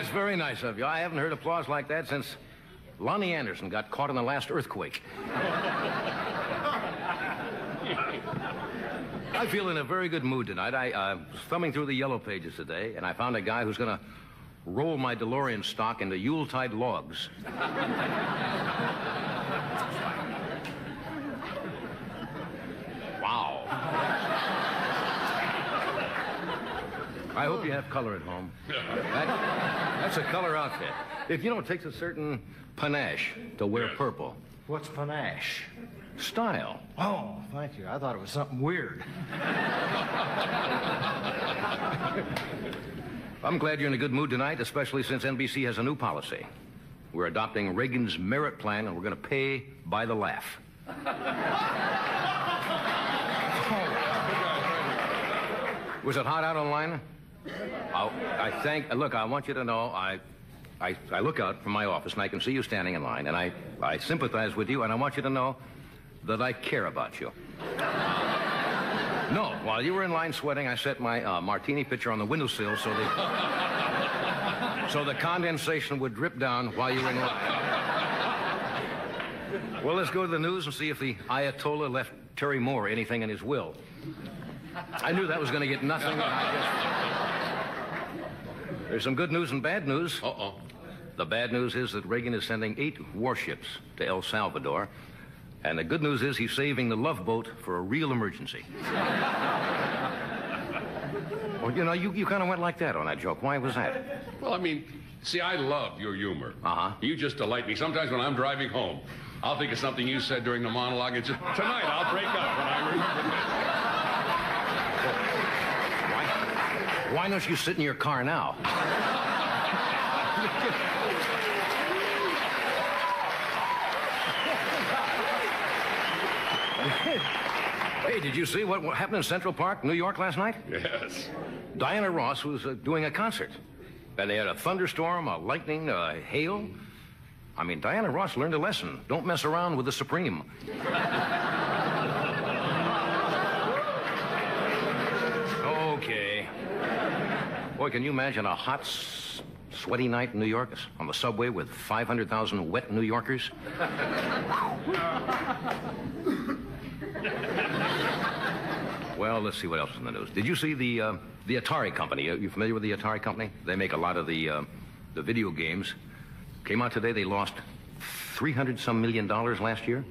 That's very nice of you. I haven't heard applause like that since Loni Anderson got caught in the last earthquake. I feel in a very good mood tonight. I uh, was thumbing through the yellow pages today, and I found a guy who's going to roll my DeLorean stock into Yuletide logs. wow. I hope you have color at home. That, that's a color outfit. If you know, it takes a certain panache to wear Yes. purple. What's panache? Style. Oh, thank you. I thought it was something weird. I'm glad you're in a good mood tonight, especially since NBC has a new policy. We're adopting Reagan's merit plan, and we're going to pay by the laugh. Was it hot out online? I, I thank. Look, I want you to know I, I, I look out from my office and I can see you standing in line, and I, I sympathize with you, and I want you to know that I care about you. No, while you were in line sweating, I set my uh, martini pitcher on the windowsill so the so the condensation would drip down while you were in line. Well, let's go to the news and see if the Ayatollah left Terry Moore anything in his will. I knew that was going to get nothing. and I just... There's some good news and bad news. Uh-oh. The bad news is that Reagan is sending eight warships to El Salvador. And the good news is he's saving the love boat for a real emergency. well, you know, you, you kind of went like that on that joke. Why was that? Well, I mean, see, I love your humor. Uh-huh. You just delight me. Sometimes when I'm driving home, I'll think of something you said during the monologue and just, tonight I'll break up when I remember Why, why don't you sit in your car now? hey, did you see what happened in Central Park, New York last night? Yes. Diana Ross was uh, doing a concert. And they had a thunderstorm, a lightning, a hail. I mean, Diana Ross learned a lesson. Don't mess around with the Supreme. okay. Boy, can you imagine a hot, sweaty night in New York on the subway with 500,000 wet New Yorkers? Well, let's see what else is in the news. Did you see the uh, the Atari company? Are you familiar with the Atari company? They make a lot of the uh, the video games. Came out today. They lost three hundred some million dollars last year.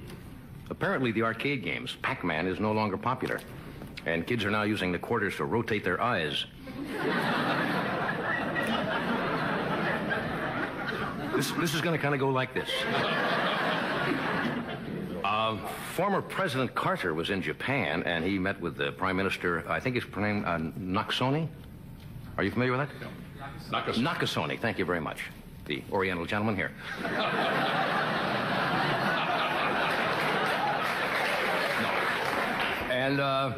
Apparently, the arcade games, Pac-Man, is no longer popular, and kids are now using the quarters to rotate their eyes. This this is going to kind of go like this. Uh, former President Carter was in Japan, and he met with the Prime Minister, I think his name, uh, Nakasone? Are you familiar with that? Nakas- Nakasone, thank you very much. The Oriental gentleman here. No. And uh,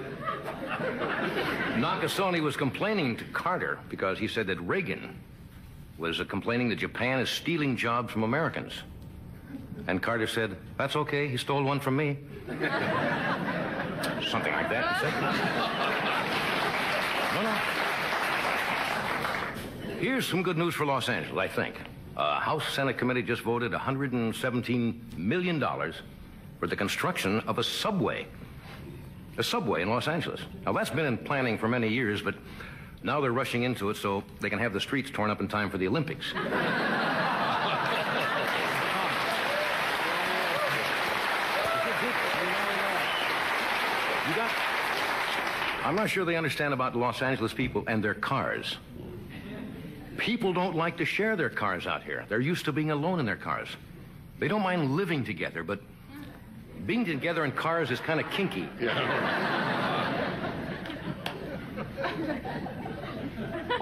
Nakasone was complaining to Carter because he said that Reagan was complaining that Japan is stealing jobs from Americans. And Carter said, That's okay, he stole one from me. Something like that. No, no. Here's some good news for Los Angeles, I think. Uh, House Senate committee just voted $117 million for the construction of a subway. A subway in Los Angeles. Now, that's been in planning for many years, but now they're rushing into it so they can have the streets torn up in time for the Olympics. You got. I'm not sure they understand about Los Angeles people and their cars. People don't like to share their cars out here. They're used to being alone in their cars. They don't mind living together, but being together in cars is kind of kinky.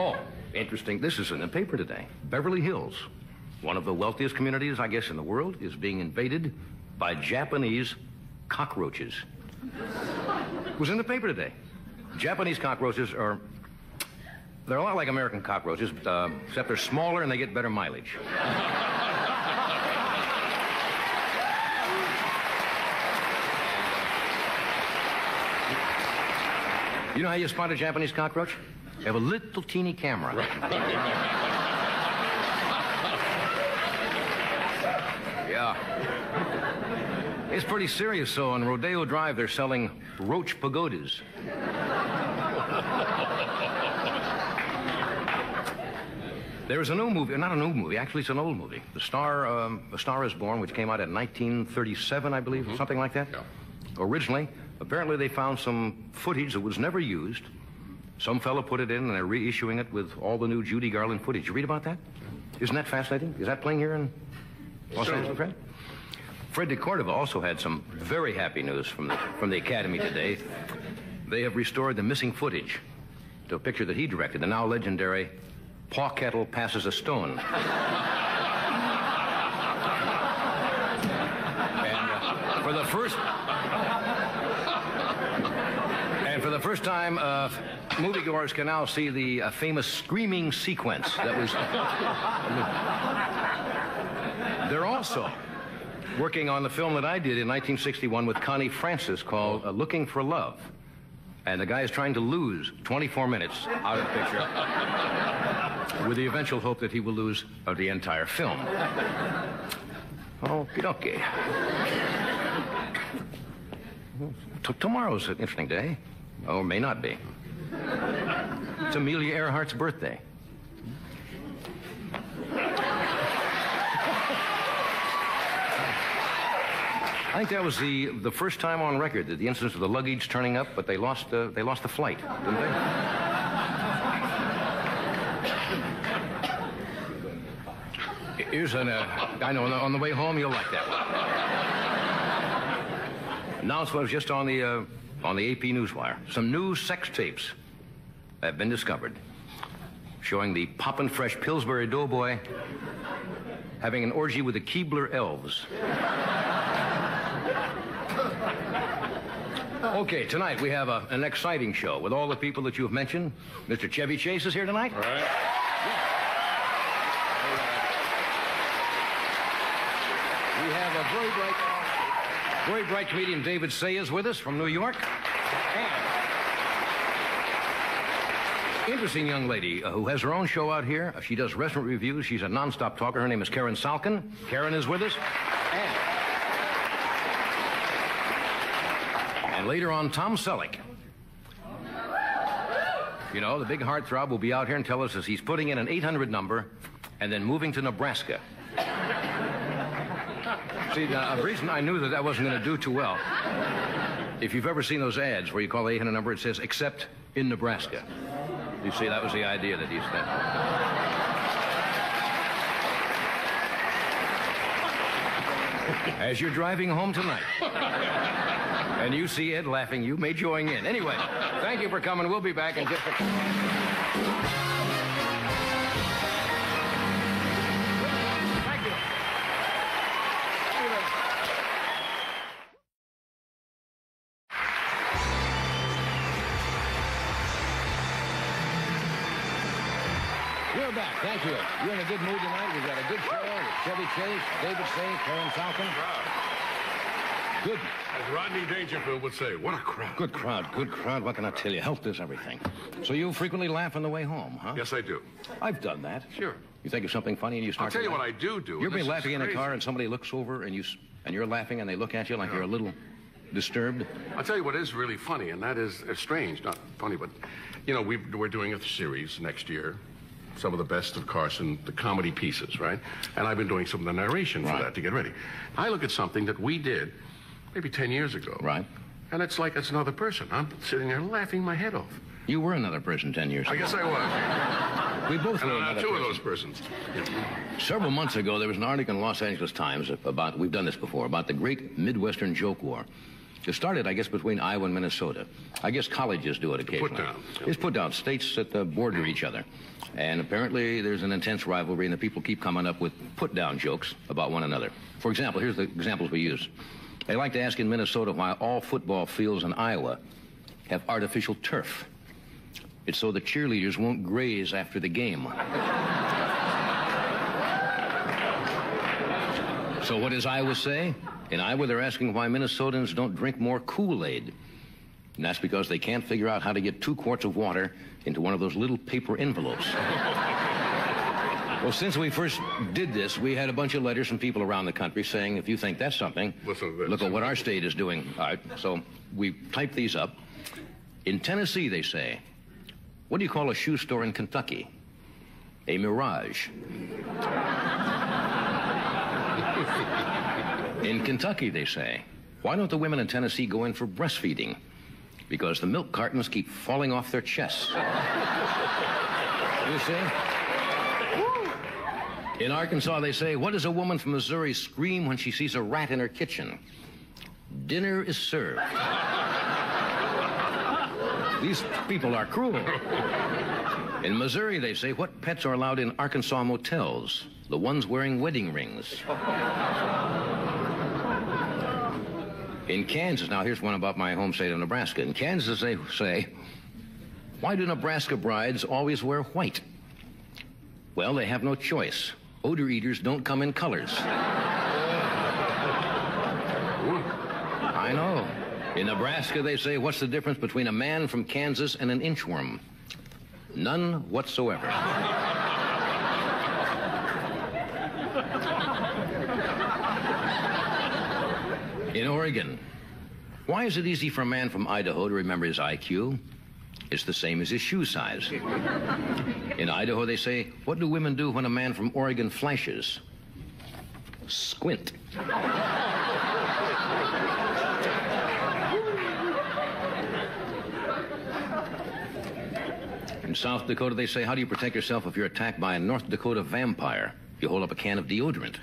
oh, interesting. This is in the paper today. Beverly Hills, one of the wealthiest communities, I guess, in the world, is being invaded by Japanese cockroaches. It was in the paper today. Japanese cockroaches are. They're a lot like American cockroaches, but, uh, except they're smaller and they get better mileage. You know how you spot a Japanese cockroach? You have a little teeny camera. yeah. It's pretty serious, so on Rodeo Drive, they're selling roach pagodas. There's a new movie, not a new movie, actually, it's an old movie. The Star, um, the Star is Born, which came out in 1937, I believe, or something like that. Yeah. Originally, apparently they found some footage that was never used. Some fellow put it in, and they're reissuing it with all the new Judy Garland footage. You read about that? Isn't that fascinating? Is that playing here in Los. Angeles, Fred? Fred de Cordova also had some very happy news from the, from the Academy today. They have restored the missing footage to a picture that he directed, the now legendary Pa Kettle Passes a Stone. and uh, for the first the first time, uh, moviegoers can now see the uh, famous screaming sequence that was. They're also working on the film that I did in 1961 with Connie Francis called uh, Looking for Love. And the guy is trying to lose 24 minutes out of the picture with the eventual hope that he will lose uh, the entire film. Okie dokie. Tomorrow's an interesting day, or may not be. It's Amelia Earhart's birthday. I think that was the the first time on record that the incidents of the luggage turning up, but they lost they lost the flight, didn't they? Here's an uh, I know on the, on the way home you'll like that one. Announcement was just on the uh, on the AP Newswire. Some new sex tapes have been discovered, showing the poppin' fresh Pillsbury Doughboy having an orgy with the Keebler Elves. Okay, tonight we have a, an exciting show with all the people that you have mentioned. Mr. Chevy Chase is here tonight. All right. We have a very bright, very bright comedian David Sayh is with us from New York. And interesting young lady uh, who has her own show out here. Uh, she does restaurant reviews. She's a nonstop talker. Her name is Karen Salkin. Karen is with us. And, and later on, Tom Selleck. You know, the big heartthrob will be out here and tell us as he's putting in an 800 number and then moving to Nebraska. See, now, a uh, reason I knew that that wasn't going to do too well. If you've ever seen those ads where you call the 800 number, it says, except in Nebraska. You see, that was the idea that he said. As you're driving home tonight, and you see Ed laughing, you may join in. Anyway, thank you for coming. We'll be back in just a... back. Thank you. You're in a good mood tonight. We've got a good show with Chevy Chase, David Sayh, Karen Salkin. Good, As Rodney Dangerfield would say, what a crowd. good crowd. Good crowd. What can I tell you? Health is everything. So you frequently laugh on the way home, huh? Yes, I do. I've done that. Sure. You think of something funny and you start. I'll tell you what? I do do. You ever and been laughing in a car and somebody looks over and you and you're laughing and they look at you like you're a little disturbed? I'll tell you what is really funny, and that is uh, strange, not funny, but you know we we're doing a series next year, some of the best of Carson, the comedy pieces, right? And I've been doing some of the narration for Right. that to get ready. I look at something that we did maybe ten years ago, Right. And it's like it's another person. I'm sitting there laughing my head off. You were another person ten years I ago. I guess I was. we both And were another two of those persons. Several months ago, there was an article in Los Angeles Times about, we've done this before, about the great Midwestern joke war. It started, I guess, between Iowa and Minnesota. I guess colleges do it occasionally. Put down. It's put down, states that uh, border each other. And apparently there's an intense rivalry, and the people keep coming up with put down jokes about one another. For example, here's the examples we use. They like to ask in Minnesota why all football fields in Iowa have artificial turf. It's so the cheerleaders won't graze after the game. So what does Iowa say? In Iowa, they're asking why Minnesotans don't drink more Kool-Aid. And that's because they can't figure out how to get two quarts of water into one of those little paper envelopes. well, since we first did this, we had a bunch of letters from people around the country saying, if you think that's something, Listen to this. look at what our state is doing. All right, so we typed these up. In Tennessee, they say, what do you call a shoe store in Kentucky? A mirage. in Kentucky, they say, why don't the women in Tennessee go in for breastfeeding? Because the milk cartons keep falling off their chests. you see? In Arkansas, they say, what does a woman from Missouri scream when she sees a rat in her kitchen? Dinner is served. These people are cruel. In Missouri, they say, what pets are allowed in Arkansas motels? The ones wearing wedding rings. In Kansas, now here's one about my home state of Nebraska. In Kansas, they say, why do Nebraska brides always wear white? Well, they have no choice. Odor eaters don't come in colors. I know. In Nebraska, they say, what's the difference between a man from Kansas and an inchworm? None whatsoever. In Oregon, why is it easy for a man from Idaho to remember his IQ? It's the same as his shoe size. In Idaho, they say, what do women do when a man from Oregon flashes? Squint. In South Dakota, they say, how do you protect yourself if you're attacked by a North Dakota vampire? You hold up a can of deodorant.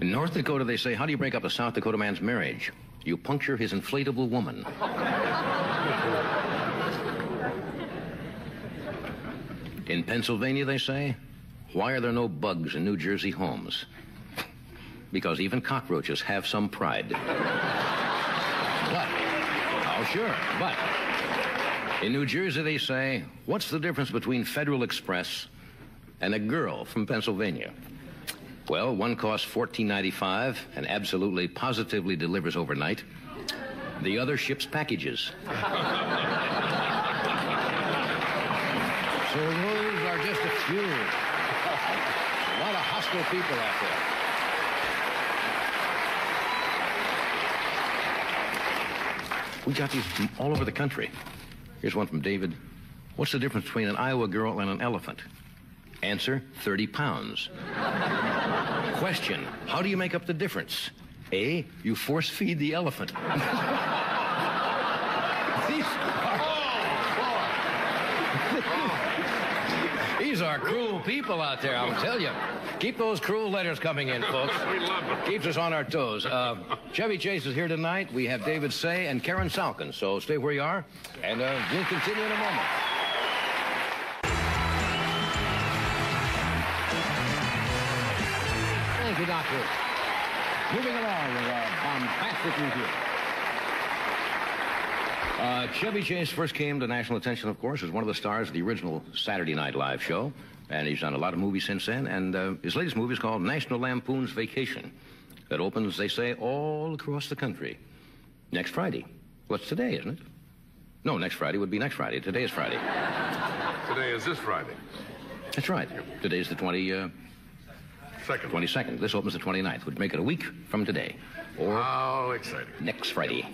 In North Dakota, they say, how do you break up a South Dakota man's marriage? You puncture his inflatable woman. In Pennsylvania, they say, why are there no bugs in New Jersey homes? Because even cockroaches have some pride. But, oh, sure, but in New Jersey, they say, what's the difference between Federal Express and a girl from Pennsylvania? Well, one costs $14.95 and absolutely positively delivers overnight. The other ships packages. so those are just a few. A lot of hostile people out there. We got these from all over the country. Here's one from David. What's the difference between an Iowa girl and an elephant? Answer 30 pounds. Question How do you make up the difference? A, you force feed the elephant. These are, These are cruel people out there, I'll tell you. Keep those cruel letters coming in, folks. We love them. Keeps us on our toes. Uh, Chevy Chase is here tonight. We have David Sayh and Karen Salkin. So stay where you are, and uh, we'll continue in a moment. Thank you, Doctor. Moving along with our bombastic review. Uh, Chevy Chase first came to national attention, of course, as one of the stars of the original Saturday Night Live show. And he's done a lot of movies since then. And uh, his latest movie is called National Lampoon's Vacation. That opens, they say, all across the country next Friday. What's today, isn't it? No, next Friday would be next Friday. Today is Friday. Today is this Friday. That's right. Today's the 20, uh, Second. 22nd. This opens the 29th, would make it a week from today. Or How exciting. next Friday.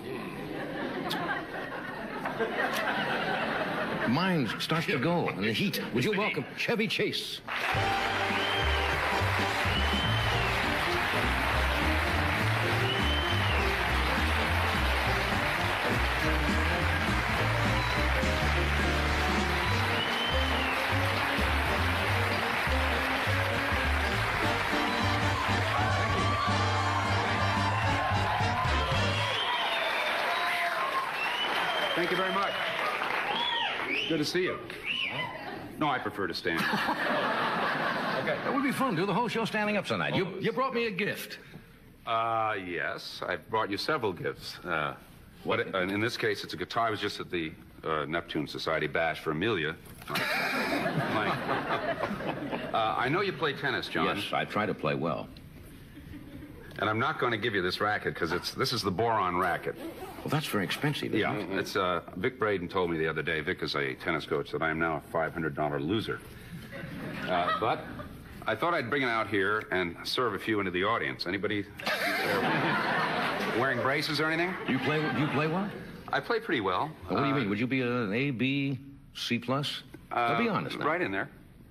Mind starts to go in the heat. Would you welcome Chevy Chase? Good to see you. No, I prefer to stand. Okay. That would be fun. Do the whole show standing up tonight. You, you brought me a gift. Uh, yes, I've brought you several gifts. Uh, what? And in this case, it's a guitar. I was just at the uh, Neptune Society bash for Amelia. Uh, I know you play tennis, John. Yes, I try to play well. And I'm not going to give you this racket because it's this is the boron racket. Well, that's very expensive. Yeah, it? it's uh, Vic Braden told me the other day. Vic is a tennis coach that I am now a $500 loser. Uh, but I thought I'd bring it out here and serve a few into the audience. Anybody uh, wearing braces or anything? You play? You play well? I play pretty well. What do you Uh, mean? Would you be an A, B, C plus? Now, be Uh, honest. now. Right in there.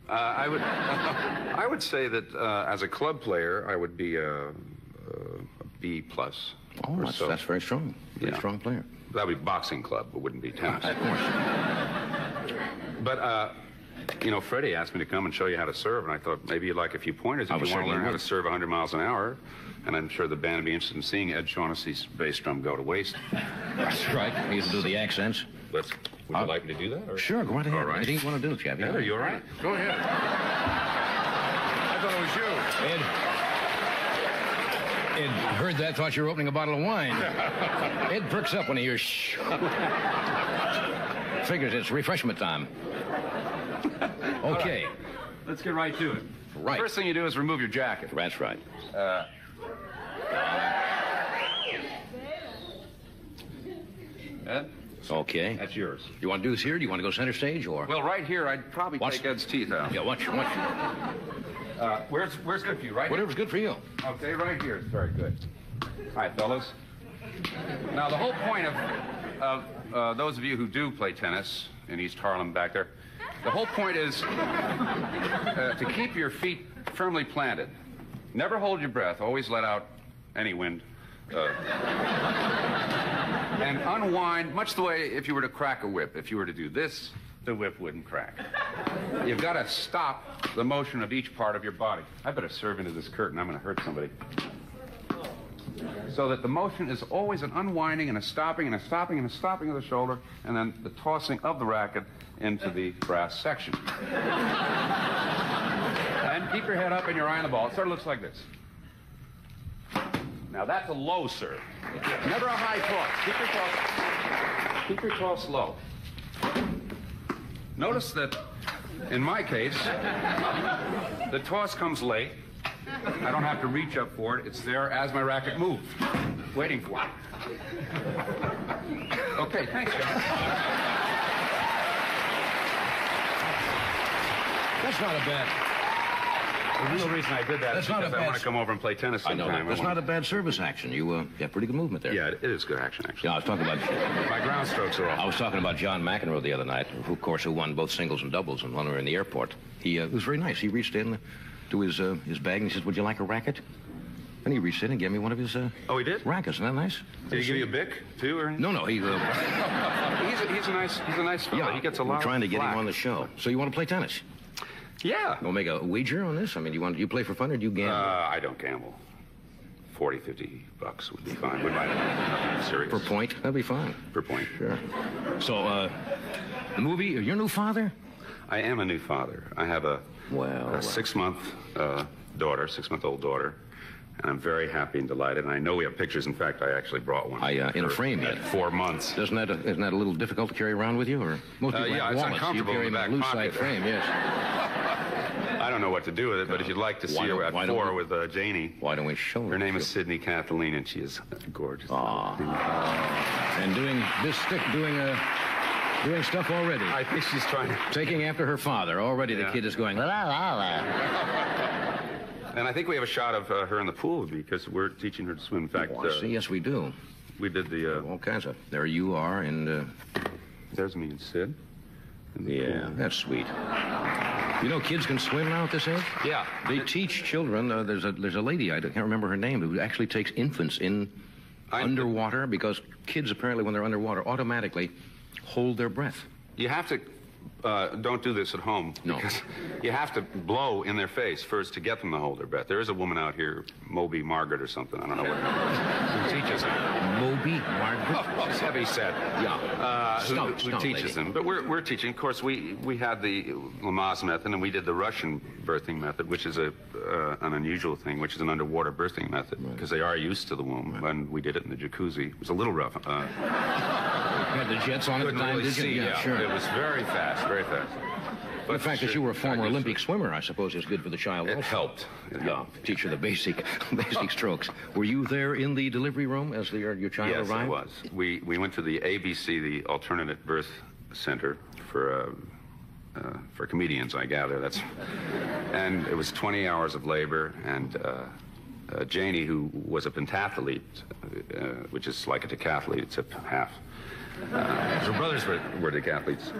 Uh, I would, I would say that uh, as a club player, I would be a, a B plus. Oh, or that's, so. that's very strong. Very Yeah. strong player. That would be boxing club. but wouldn't be tennis. Of course. But uh, you know, Freddie asked me to come and show you how to serve, and I thought maybe you'd like a few pointers if would you want to learn how to serve 100 miles an hour. And I'm sure the band would be interested in seeing Ed Shaughnessy's bass drum go to waste. That's right. You used to do the accents. Let's. Would Uh, you like me to do that? Or? Sure, go right ahead. All right. Anything you want to do, Chappie. Ed, are you all right? Go ahead. I thought it was you. Ed. Ed heard that, thought you were opening a bottle of wine. Ed perks up when he hears shh. Figures it's refreshment time. Okay. Let's get right to it. Right. First thing you do is remove your jacket. That's right. Uh, Ed, Okay. that's yours. You want to do this here? Do you want to go center stage or? Well, right here, I'd probably Watch- take Ed's teeth out. yeah, watch, watch. Uh, where's Where's good for you? Right. here? Whatever's good for you. Okay, right here is very good. All right, fellas. Now, the whole point of, of uh, those of you who do play tennis in East Harlem back there, the whole point is uh, to keep your feet firmly planted. Never hold your breath. Always let out any wind. Uh, and unwind, much the way if you were to crack a whip. If you were to do this, the whip wouldn't crack. You've got to stop the motion of each part of your body. I better serve into this curtain. I'm going to hurt somebody. So that the motion is always an unwinding and a stopping and a stopping and a stopping of the shoulder, and then the tossing of the racket into the brass section. and keep your head up and your eye on the ball. It sort of looks like this. Now that's a low serve. Never a high toss. Keep your toss. Keep your toss low. Notice that in my case, the toss comes late. I don't have to reach up for it. It's there as my racket moves, waiting for it. Okay, thanks, John. That's not a bad. The real reason I did that That's is not because a I bad want to come over and play tennis I sometime. know that. That's want- not a bad service action. You uh, got pretty good movement there. Yeah, it is good action, actually. Yeah, I was talking about. My ground strokes are I off. was talking about John McEnroe the other night, who, of course, who won both singles and doubles, and when we were in the airport. He uh, was very nice. He reached in to his uh, his bag and he says, "Would you like a racket?" And he reached in and gave me one of his uh, Oh, he did? rackets. Isn't that nice? Did he give you a bic, too, or anything? No, no. He. Uh, He's a, he's a nice, he's a nice fellow. yeah, he gets a lot we're lot trying to of get him on the show. So you want to play tennis? Yeah. We'll make a wager on this. I mean, do you want do you play for fun or do you gamble? Uh? I don't gamble. 40, 50 bucks would be fine. We might nothing serious. per point? That'd be fine. Per point. Sure. So, uh, the movie. Your new father? I am a new father. I have a, Well, a six-month uh, daughter, six-month-old daughter, and I'm very happy and delighted. And I know we have pictures. In fact, I actually brought one. I, uh, in a frame yet. Four months. Isn't that a, isn't that a little difficult to carry around with you, or most people Uh, people yeah, have it's wallets. uncomfortable You carry in the them in a loose pocket. frame, yes. I don't know what to do with it, but if you'd like to see her at four we- with uh, Jayni, Why don't we show her Her name is? Cydney Kathleen, and she is gorgeous. Aww. And doing this, stick, doing uh, doing stuff already. I think she's trying to. Taking after her father. Already the kid is going la la la. la. And I think we have a shot of uh, her in the pool because we're teaching her to swim. In fact, Oh, I uh, see. Yes, we do. we did the. Uh, All kinds of. There you are, and uh, there's me and Sid. in the yeah, pool. that's sweet. You know, kids can swim now at this age. Yeah. They teach children. Uh, there's a there's a lady I can't remember her name who actually takes infants in I- underwater because kids apparently when they're underwater automatically hold their breath. You have to. Uh, don't do this at home. No. Because you have to blow in their face first to get them to hold their breath. There is a woman out here, Moby Margaret or something. I don't know what. who teaches them. Moby Margaret. She's heavy set. Yeah. Uh, who, Stout, who stout teaches lady. them. But we're, we're teaching. Of course, we, we had the Lamaze method and we did the Russian birthing method, which is a uh, an unusual thing, which is an underwater birthing method because they are used to the womb. And we did it in the jacuzzi. It was a little rough. Uh, You had the jets on at the time, really did you? see. yeah, yeah. sure. It was very fast, very fast. the fact that you were a former I Olympic swimmer, I suppose, is good for the child. It also. helped. It Yeah, helped. teach her the basic, basic strokes. Were you there in the delivery room as the, your, your child Yes, arrived? it was. We, we went to the ABC, the Alternate Birth Center, for, uh, uh, for comedians, I gather. That's, and it was 20 hours of labor, and uh, uh, Jayni, who was a pentathlete, uh, which is like a decathlete, except half. Uh, her brothers were, were decathletes.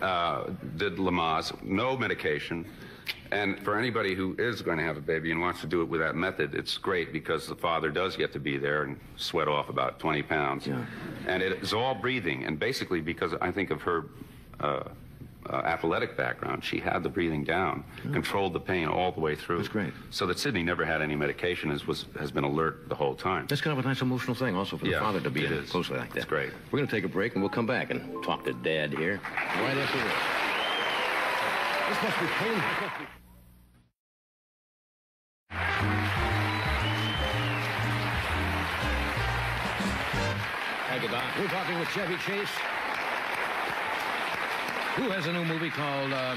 Uh, did Lamaze, no medication. And for anybody who is going to have a baby and wants to do it with that method, it's great because the father does get to be there and sweat off about 20 pounds. Yeah. And it is all breathing. And basically, because I think of her uh, uh, athletic background, she had the breathing down, controlled the pain all the way through. That's great. So that Cydney never had any medication, and was, has been alert the whole time. That's kind of a nice emotional thing also for the Yeah, father to be it in closely like that. It's great. We're going to take a break and we'll come back and talk to Dad here right after this. This must be painful. Thank you, Doc. We're talking with Chevy Chase, who has a new movie called uh,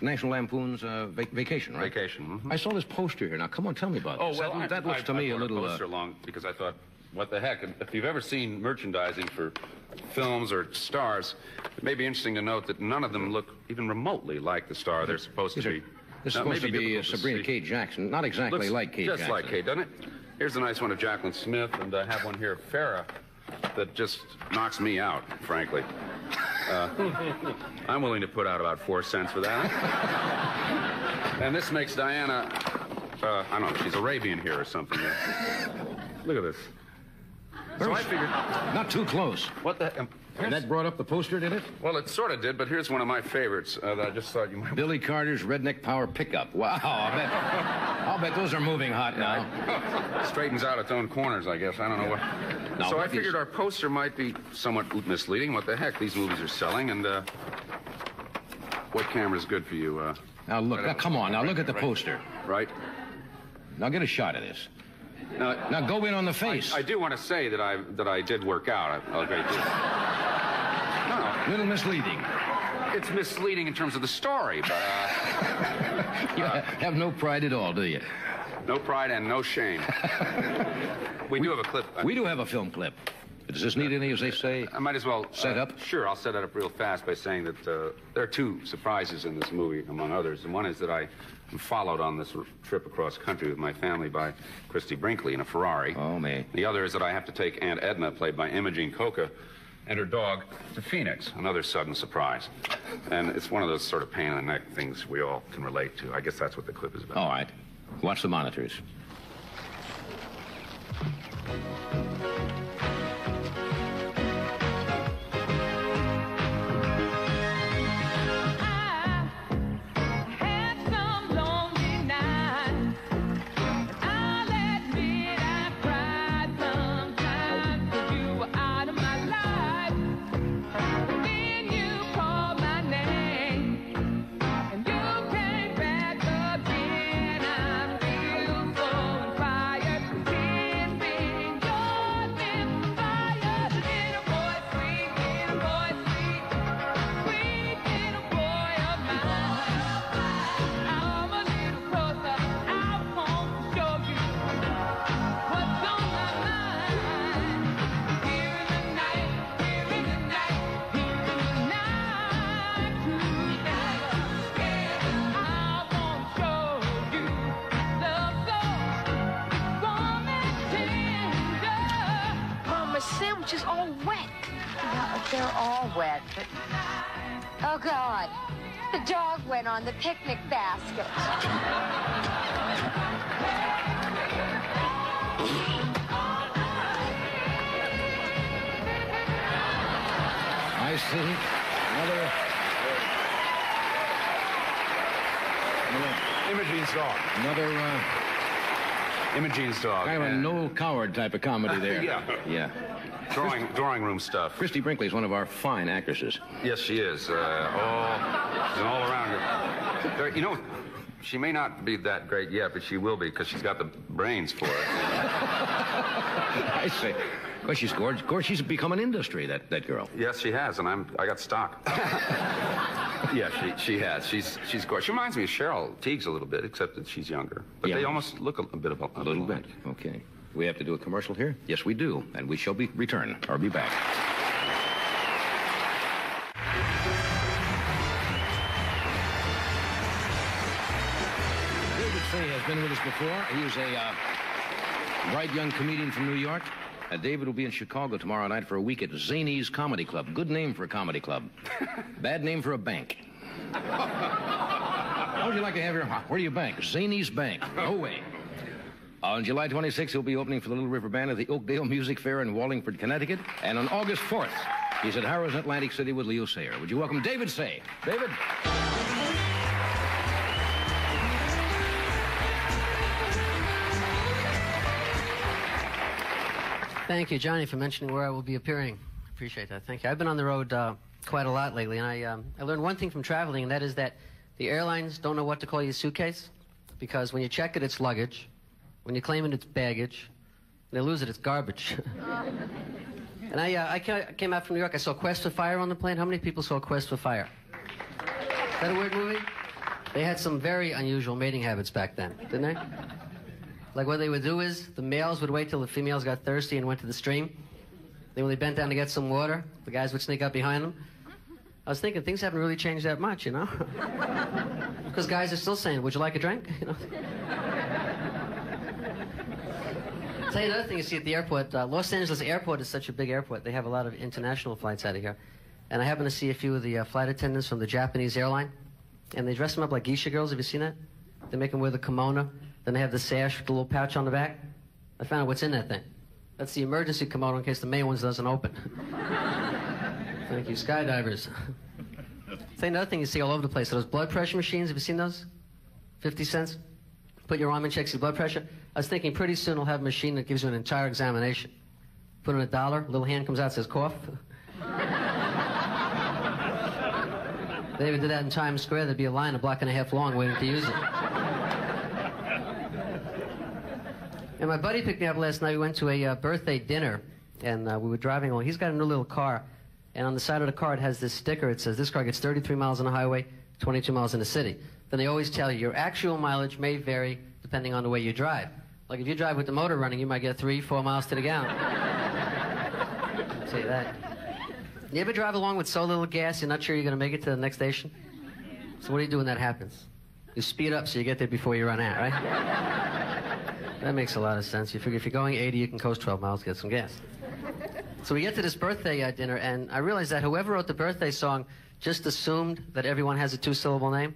National Lampoon's uh, Vac- Vacation, right? Vacation. mhm. I saw this poster here. Now, come on, tell me about Oh well, that, I, that looks I, to I me a little. poster Uh, along because I thought, what the heck? If you've ever seen merchandising for films or stars, it may be interesting to note that none of them look even remotely like the star they're supposed to be. this is Now, it supposed to be uh, Sabrina. K. Jackson. Not exactly Looks like Kate just Jackson. like Kate, doesn't it? Here's a nice one of Jaclyn Smith, and I have one here of Farrah that just knocks me out, frankly. Uh, I'm willing to put out about four cents for that. and this makes Diana, uh, I don't know, she's Arabian here or something. Look at this. So I figured, Not too close. what the heck? And that brought up the poster, did it? Well, it sort of did, but here's one of my favorites uh, that I just thought you might. Billy Carter's Redneck Power Pickup. Wow, I bet, I'll bet those are moving hot now. straightens out its own corners, I guess. I don't know what. So I figured is- our poster might be somewhat misleading. What the heck? These movies are selling, and uh, what camera's good for you? Uh, Now look, now come on, now look at the Right. poster. right? Now get a shot of this. Now, Now go in on the face. I do want to say that I that I did work out a, a great deal. No, Little misleading. it's misleading in terms of the story, but uh, You have no pride at all, do you? no pride and no shame. we do have a clip. We do have a film clip. Does this need any, as they say? I might as well Set uh, up? Sure, I'll set it up real fast by saying that uh, there are two surprises in this movie, among others. And one is that I followed on this trip across country with my family by Christie Brinkley in a Ferrari. Oh, me. The other is that I have to take Aunt Edna, played by Imogene Coca, and her dog to Phoenix. Another sudden surprise. And it's one of those sort of pain in the neck things we all can relate to. I guess that's what the clip is about. All right. Watch the monitors. Wet, but. Oh, God. The dog went on the picnic basket. I see. Another. Imogene's dog. Another uh, Imogene's dog. kind of a And no coward type of comedy there. Yeah. Yeah. Drawing, drawing room stuff. Christie Brinkley is one of our fine actresses. Yes, she is. Uh, all, she's an all-around. There- You know, she may not be that great yet, but she will be because she's got the brains for it. I say. Well, she's gorgeous. Of course, she's become an industry, that, that girl. yes, she has, and I'm. I got stock. Yeah, she, she has. She's she's gorgeous. She reminds me of Cheryl Tiegs a little bit, except that she's younger. But Yeah. they almost look a, a bit of a, A little bit. Okay. We have to do a commercial here? Yes, we do. And we shall be return or be back. David Sayh has been with us before. He was a uh, bright young comedian from New York. Uh, David will be in Chicago tomorrow night for a week at Zanies Comedy Club. Good name for a comedy club. Bad name for a bank. How would you like to have your... Where do you bank? Zany's Bank. No way. On July 26th, he'll be opening for the Little River Band at the Oakdale Music Fair in Wallingford, Connecticut. And on August 4th, he's at Harrah's Atlantic City with Leo Sayer. Would you welcome David Sayh? David? Thank you, Johnny, for mentioning where I will be appearing. Appreciate that. Thank you. I've been on the road uh, quite a lot lately, and I, um, I learned one thing from traveling, and that is that the airlines don't know what to call your suitcase because when you check it, it's luggage. When you claim it, it's baggage. When they lose it, it's garbage. and I, uh, I came out from New York. I saw Quest for Fire on the plane. How many people saw Quest for Fire? Is that a weird movie? They had some very unusual mating habits back then, didn't they? Like what they would do is the males would wait till the females got thirsty and went to the stream. Then when they bent down to get some water, the guys would sneak up behind them. I was thinking things haven't really changed that much, you know? Because guys are still saying, "Would you like a drink?" You know. Tell you another thing you see at the airport. Uh, Los Angeles Airport is such a big airport. They have a lot of international flights out of here, and I happen to see a few of the uh, flight attendants from the Japanese airline, and they dress them up like geisha girls. Have you seen that? They make them wear the kimono. Then they have the sash with the little pouch on the back. I found out what's in that thing. That's the emergency kimono in case the main ones doesn't open. Thank you, skydivers. Say another thing you see all over the place. are Those blood pressure machines. Have you seen those? 50 cents. Put your arm in, checks your blood pressure. I was thinking pretty soon we'll have a machine that gives you an entire examination. Put in a dollar, little hand comes out, says cough. they even did that in Times Square. There'd be a line a block and a half long waiting to use it. And my buddy picked me up last night. We went to a uh, birthday dinner, and uh, we were driving along. He's got a new little car, and on the side of the car it has this sticker. It says, "This car gets 33 miles on the highway, 22 miles in the city." Then they always tell you your actual mileage may vary depending on the way you drive. Like if you drive with the motor running, you might get three, four miles to the gallon. You that. You ever drive along with so little gas, you're not sure you're going to make it to the next station? So what do you do when that happens? You speed up so you get there before you run out, right? That makes a lot of sense. You figure if you're going 80, you can coast 12 miles, get some gas. So we get to this birthday uh, dinner, and I realize that whoever wrote the birthday song just assumed that everyone has a two-syllable name.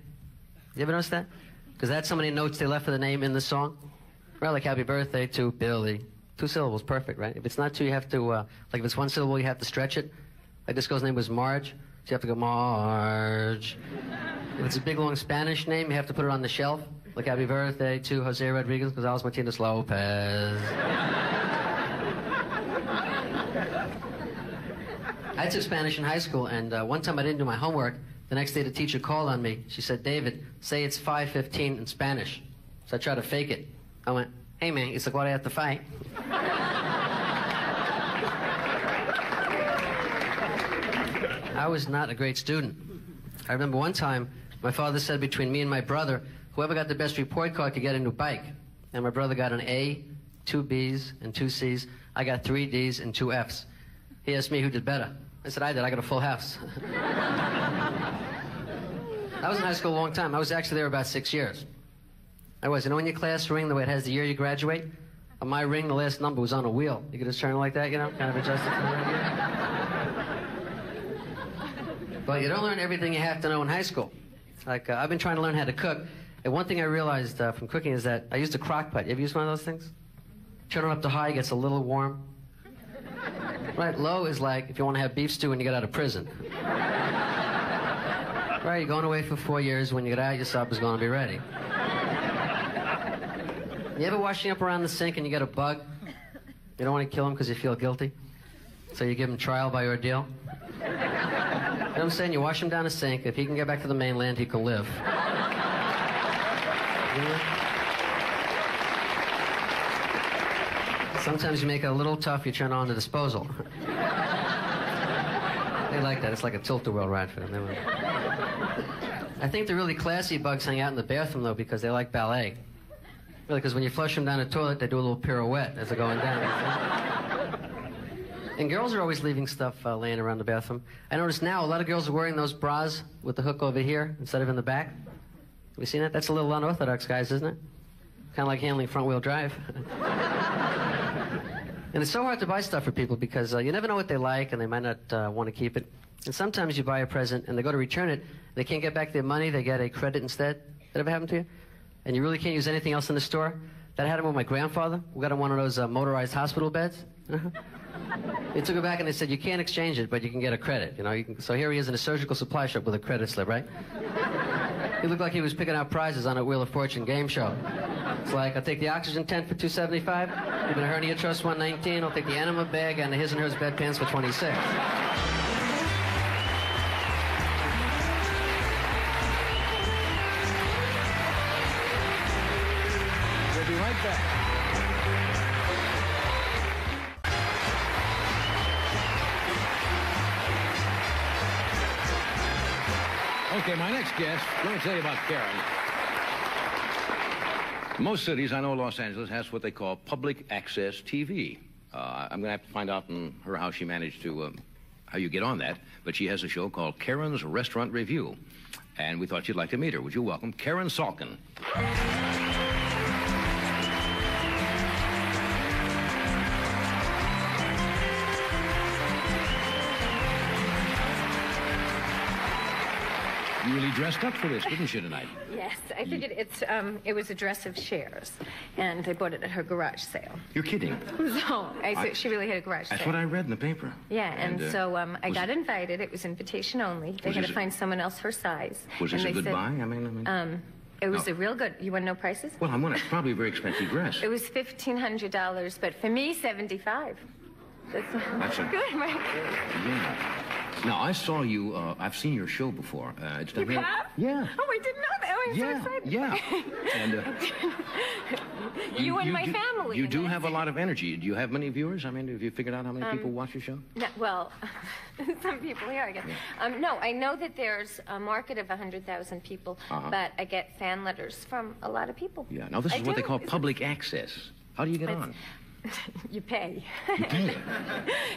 You ever notice that? Because that's how many notes they left for the name in the song. Right, like happy birthday to Billy. Two syllables, perfect, right? If it's not two, you have to, uh, like if it's one syllable, you have to stretch it. Like this girl's name was Marge, so you have to go Marge. If it's a big long Spanish name, you have to put it on the shelf. Like happy birthday to Jose Rodriguez Gonzalez Martinez Lopez. I took Spanish in high school, and uh, one time I didn't do my homework. The next day, the teacher called on me. She said, "David, say it's 5:15 in Spanish." So I tried to fake it. I went, "Hey man, it's like what I have to fight." I was not a great student. I remember one time my father said between me and my brother, whoever got the best report card could get a new bike. And my brother got an A, two B's, and two C's. I got three D's and two F's. He asked me who did better. I said, I did. I got a full house. I was in high school a long time. I was actually there about six years. I was. You know, in your class ring, the way it has the year you graduate? On my ring, the last number was on a wheel. You could just turn it like that, you know, kind of adjust it. But you don't learn everything you have to know in high school. Like, uh, I've been trying to learn how to cook. And one thing I realized uh, from cooking is that I used a crock pot. You ever used one of those things? Turn it up to high, it gets a little warm. Right, low is like if you want to have beef stew when you get out of prison. Right, you're going away for four years. When you get out, your supper is going to be ready. You ever washing up around the sink and you get a bug? You don't want to kill him because you feel guilty? So you give him trial by ordeal? You know what I'm saying? You wash him down the sink. If he can get back to the mainland, he can live. Sometimes you make it a little tough, you turn on the disposal. they like that. It's like a tilt-a-whirl ride for them. They will. I think the really classy bugs hang out in the bathroom though because they like ballet. Really, because when you flush them down the toilet, they do a little pirouette as they're going down. and girls are always leaving stuff uh, laying around the bathroom. I notice now a lot of girls are wearing those bras with the hook over here instead of in the back. Have you seen that? That's a little unorthodox, guys, isn't it? Kind of like handling front-wheel drive. and it's so hard to buy stuff for people because uh, you never know what they like, and they might not uh, want to keep it. And sometimes you buy a present and they go to return it, they can't get back their money, they get a credit instead. That ever happened to you? And you really can't use anything else in the store? That happened with my grandfather. We got him one of those uh, motorized hospital beds. They took it back and they said, you can't exchange it, but you can get a credit. You know, you can, so here he is in a surgical supply shop with a credit slip, right? He looked like he was picking out prizes on a Wheel of Fortune game show. It's like, I'll take the oxygen tent for 275 Give me the hernia truss 119 I'll take the enema bag and the his and hers bedpans for 26 Okay, my next guest, let me tell you about Karen. Most cities, I know Los Angeles, has what they call public access TV. Uh, I'm going to have to find out from her how she managed to, um, how you get on that. But she has a show called Karen's Restaurant Review. And we thought you'd like to meet her. Would you welcome Karen Salkin? Dressed up for this, didn't you, tonight? Yes, I figured it's um, it was a dress of Cher's, and I bought it at her garage sale. You're kidding. So I, I- she really had a garage sale. That's sale. what I read in the paper. Yeah, and, uh, so um, I got invited. It was invitation only. They had to find someone else her size. Was this a good said, buy? I mean, I mean. Um, it was No. a real good. You want to know prices? well, I'm wondering. It's probably a very expensive dress. It was fifteen hundred dollars, but for me, seventy-five. That's, good, right? Yeah. Now I saw you. Uh, I've seen your show before. Uh, it's You have? Yeah. Oh, I didn't know that. Oh, I'm Yeah, so excited. yeah. And uh, You, and my do, family. You do have a lot of energy. Do you have many viewers? I mean, have you figured out how many people watch your show? No, well, some people here, I guess. Um, no, I know that there's a market of 100,000 people, Uh-huh. but I get fan letters from a lot of people. Yeah. Now this I is what they call public access. How do you get It's- on? You pay. You pay.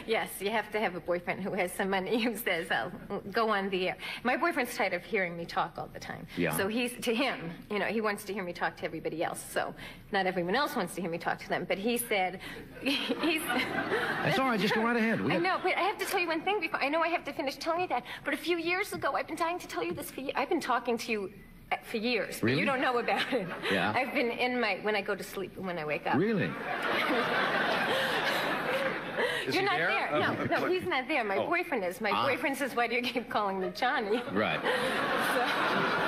yes, you have to have a boyfriend who has some money who says, I'll go on the air. My boyfriend's tired of hearing me talk all the time. Yeah. So he's, to him, you know, he wants to hear me talk to everybody else. So not everyone else wants to hear me talk to them. But he said, he's. That's all right. Just go right ahead. We I know, but I have to tell you one thing before. I know I have to finish telling you that. But a few years ago, I've been dying to tell you this for I've been talking to you for years. but You don't know about it. Yeah. I've been in my, when I go to sleep and when I wake up. Really? Is You're not there? there. Uh, No, no, he's not there. My Oh. boyfriend is. My Ah. boyfriend says, "Why do you keep calling me Johnny?" Right. So,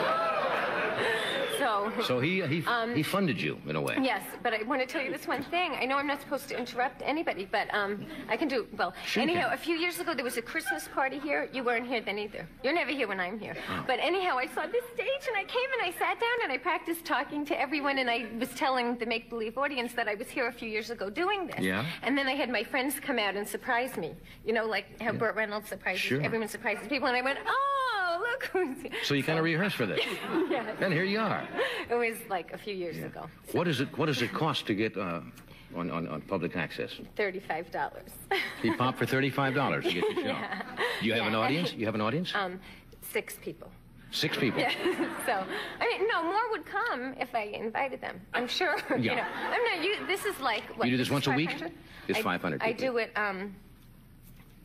So he he Um, he funded you in a way. yes, but I want to tell you this one thing. I know I'm not supposed to interrupt anybody, but um, I can do well. You anyhow, can. a few years ago there was a Christmas party here. You weren't here then either. You're never here when I'm here. Oh. But anyhow, I saw this stage and I came and I sat down and I practiced talking to everyone and I was telling the make-believe audience that I was here a few years ago doing this. Yeah. And then I had my friends come out and surprise me. You know, like how Burt Reynolds surprises Sure. everyone surprises people, and I went, "Oh, look who's here." So you kind of rehearsed for this. Yes. And here you are. It was like a few years ago. What is it? What does it cost to get uh, on, on on public access? Thirty-five dollars. He popped for thirty-five dollars to get your show. Yeah. Do you have an audience? You have an audience? Um, six people. Six people. Yeah. so, I mean, no, more would come if I invited them. I'm sure. You Yeah. know, I'm not. You, this is like what? You do this is once a week? It's I- 500 I do it. Um.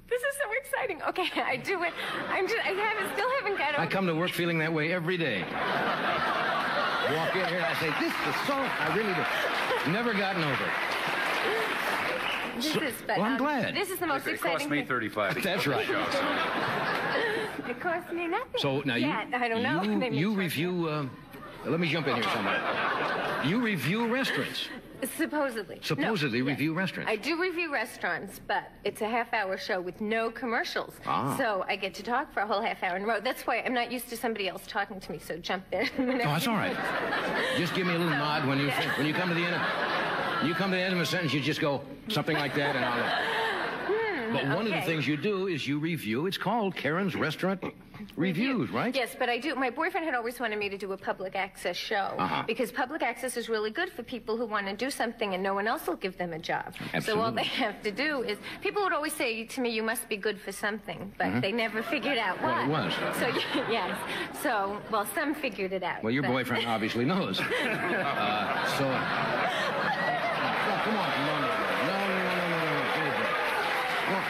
This is so exciting. Okay, I do it. I'm just. I haven't. Still haven't got. I come to work feeling that way every day. Walk in here and I say, this is so, I really do. Never gotten over it. This is. But, well, I'm um, glad. This is the most It exciting. cost me thing. 35 to That's get on right. show, so- It cost me nothing. So now you, Yet. I don't know. you, you review, uh, let me jump in here somewhere. You review restaurants. Supposedly. No, Supposedly yes. review restaurants. I do review restaurants, but it's a half hour show with no commercials. Ah. So I get to talk for a whole half hour in a row. That's why I'm not used to somebody else talking to me, so jump in. Oh, that's all right. Just give me a little nod when you Yeah. when you come to the end of you come to the end of a sentence, you just go something like that, and I'll. fun. But one of the things you do is you review. It's called Karen's Restaurant Reviews, right? Yes, but I do. My boyfriend had always wanted me to do a public access show Uh-huh. because public access is really good for people who want to do something and no one else will give them a job. So all they have to do is people would always say to me, "You must be good for something," but they never figured out what. Mm-hmm. It was. So yes. So well, some figured it out. Well, your but- boyfriend obviously knows. uh, so. Come on. No, no, no, no, no, no, no, no. Give me a break. Well,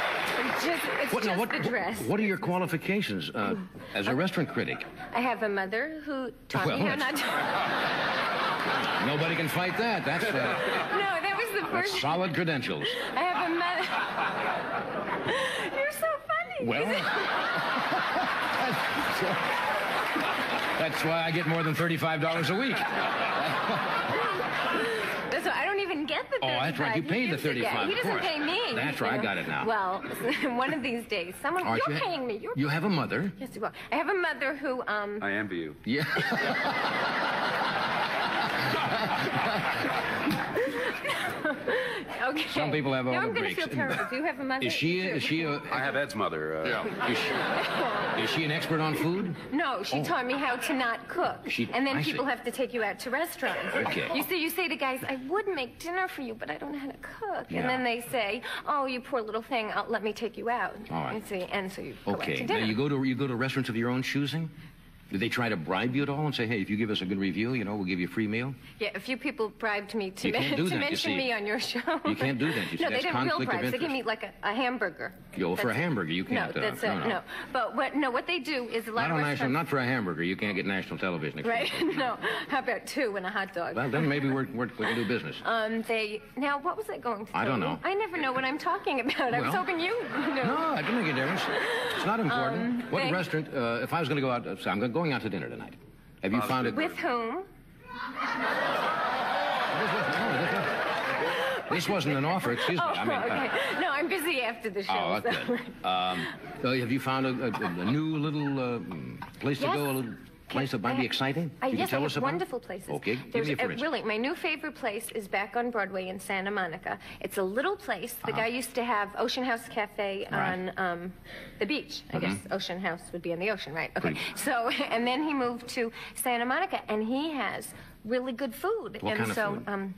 Just, What, now, what, the dress. what are your qualifications uh, as a restaurant critic? I have a mother who taught Well, me how not to. Nobody can fight that. That's, uh, No, that was the first. solid credentials. I have a mother. You're so funny. Well, that's why I get more than $35 a week. That's why I don't get the Oh, that's right. You paid the gives it- yeah, 35, He of doesn't course. pay me. That's you right. I got it now. Well, one of these days, someone. All right, you're you paying me. You're You have a mother. Yes, you are. I have a mother who, um, I envy you. Yeah. okay. Some people have all now the I'm gonna breaks. feel terrible. Do you have a mother? Is she, is she, a, I have Ed's mother. Uh, Yeah. is she, is she an expert on food? No, she Oh. taught me how to not cook. She- and then I people see. have to take you out to restaurants. Okay. You see, you say to guys, I would make dinner for you, but I don't know how to cook. Yeah. And then they say, Oh, you poor little thing, I'll, let me take you out. All right. You see, and so you go out Okay. to Now dinner. you go to you go to restaurants of your own choosing. Do they try to bribe you at all and say, "Hey, if you give us a good review, you know, we'll give you a free meal"? Yeah, a few people bribed me to, You to that, mention me on your show. You can't do that, you see. no, That's they didn't real bribes. They give interest. me like a, a hamburger. Yo, for a hamburger, you can't, No, uh, that's no, it. no. No, but what? No, what they do is a lot Not of on national, not for a hamburger. You can't get national television. Right? no. How about two and a hot dog? Well, then maybe we're, we're, we can do business. um, they now what was I going to? I don't know. I never know what I'm talking about. I was Well. hoping you knew. No, it doesn't make a difference. It's not important. Um, what they- restaurant? Uh, if I was going to go out, so I'm going to go- going out to dinner tonight. Have you found it? With whom? This wasn't an offer. Excuse me. Oh, I mean, uh, no, I'm busy after the show. Oh, so- good. Um, so have you found a, a, a new little uh, place to Yes. go? Place that might be exciting? I, you can yes, tell I us about? wonderful places. Okay, give me a uh, really my new favorite place is back on Broadway in Santa Monica. It's a little place. The guy used to have Ocean House Cafe Uh-huh. Right. On um, the beach. I guess Ocean House would be on the ocean, right? Okay. So and then he moved to Santa Monica, and he has really good food. What and kind of so, food? Um,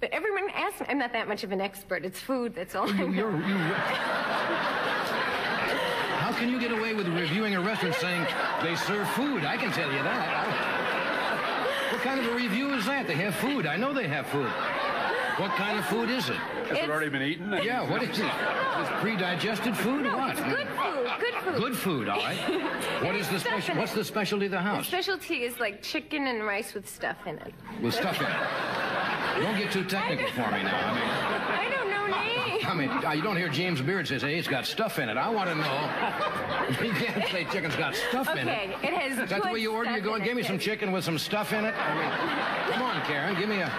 but everyone asks me. I'm not that much of an expert. It's food. That's all. I know. Can you get away with reviewing a restaurant saying they serve food? I can tell you that. What kind of a review is that? They have food. I know they have food. What kind of food is it? has It's- it already been eaten? Yeah, what is it? It's pre-digested food? No, what? good food. Good food. Good food, all right. What is the special? What's the specialty of the house? The Specialty is like chicken and rice with stuff in it. With stuff in it. Don't get too technical for me now. I mean, I don't know names. I mean, uh, you don't hear James Beard say, "Hey, it's got stuff in it." I want to know. You can't say chicken's got stuff in it. Okay, it has Is that the way you order? You go and give me some chicken with some stuff in it. I mean, come on, Karen, give me a,